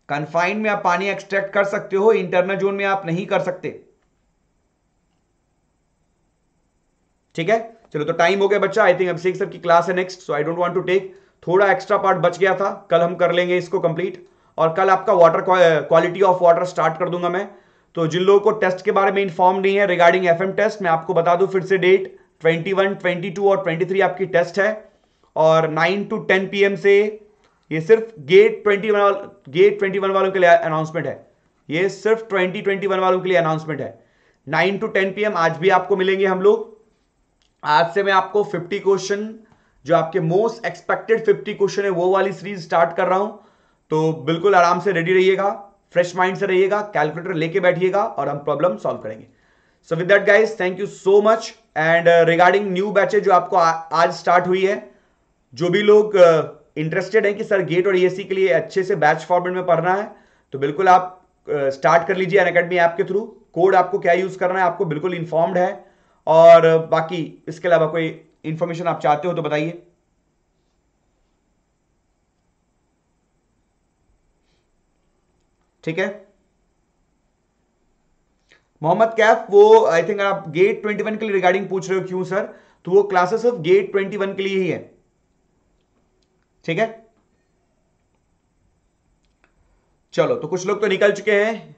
कन्फाइंड में आप पानी एक्सट्रैक्ट कर सकते हो इंटरनल जोन में आप नहीं कर सकते। ठीक है? चलो तो टाइम हो गया बच्चा आई थिंक अभिषेक सर की क्लास है next so I don't want to take थोड़ा एक्स्ट्रा पार्ट बच गया था कल हम कर लेंगे इसको कंप्लीट और कल आपका water quality of water start कर दूँगा मैं। तो जिन लोगों को टेस्ट के बारे में इन्फॉर्म नहीं है रिगार्डिंग एफएम टेस्ट मैं आपको बता दूँ फिर से डेट 21, 22 और 23 आपकी टेस्ट है। और 9 टू 10 पीएम से ये सिर्फ़ गेट 21 गेट 21 वालों के लिए अनाउंसमेंट है। ये सिर्फ़ 20 21 वालों के लिए अनाउंसमेंट है। 9 टू 10 पीएम आज भी आपको मिलेंगे हम लोग। आज से मैं आपको 50 क्वेश्चन जो आपके मोस्ट एक्सपेक्टेड 50 क्वेश्चन है वो वाली सीरीज़ स्टार्ट कर रहा हूँ। तो बिल्कुल आराम से रेडी रहिएगा फ्रेश माइंड से रहिएगा कैलकुलेटर लेके बैठिएगा और हम प्रॉब्लम सॉल्व करेंगे। So with that guys thank you so much and regarding new batches जो आपको आ, आज स्टार्ट हुई है जो भी लोग इंटरेस्टेड हैं कि सर गेट और ईएससी के लिए अच्छे से बैच फॉर्मेट में पढ़ना है तो बिल्कुल आप स्टार्ट कर लीजिए अन अकेडमी ऐप के थ्रू कोड आपको क्या यूज़ करना है, आपको बिल्कुल इन्फॉर्म्ड है। और बाकी इसके अलावा कोई इंफॉर्मेशन आप चाहते हो तो बताइए। ठीक है? मोहम्मद कैफ, वो आई थिंक आप गेट 21 के लिए रिगार्डिंग पूछ रहे हो क्यों सर तो वो क्लासेस ऑफ़ गेट 21 के लिए ही है। ठीक है? चलो तो कुछ लोग तो निकल चुके हैं।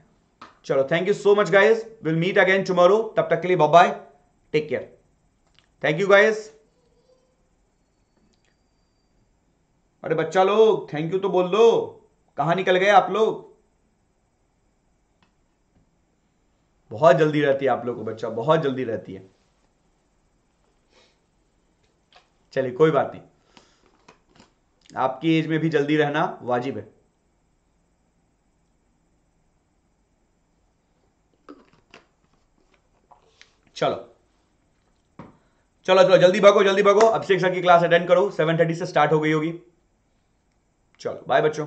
चलो thank you so much guys will meet again tomorrow तब तक के लिए bye take care thank you guys अरे बच्चा लोग थैंक यू तो बोल दो। कहाँ निकल गए आप लोग? बहुत जल्दी रहती है आप लोग को, बच्चा, बहुत जल्दी रहती है। चलिए, कोई बात नहीं। आपकी एज में भी जल्दी रहना वाजिब है। चलो। चलो चलो, जल्दी भागो जल्दी भागो। अभिषेक सर की क्लास अटेंड करो। सेवन थर्टी से स्टार्ट हो गई होगी। चलो बाय बच्चों।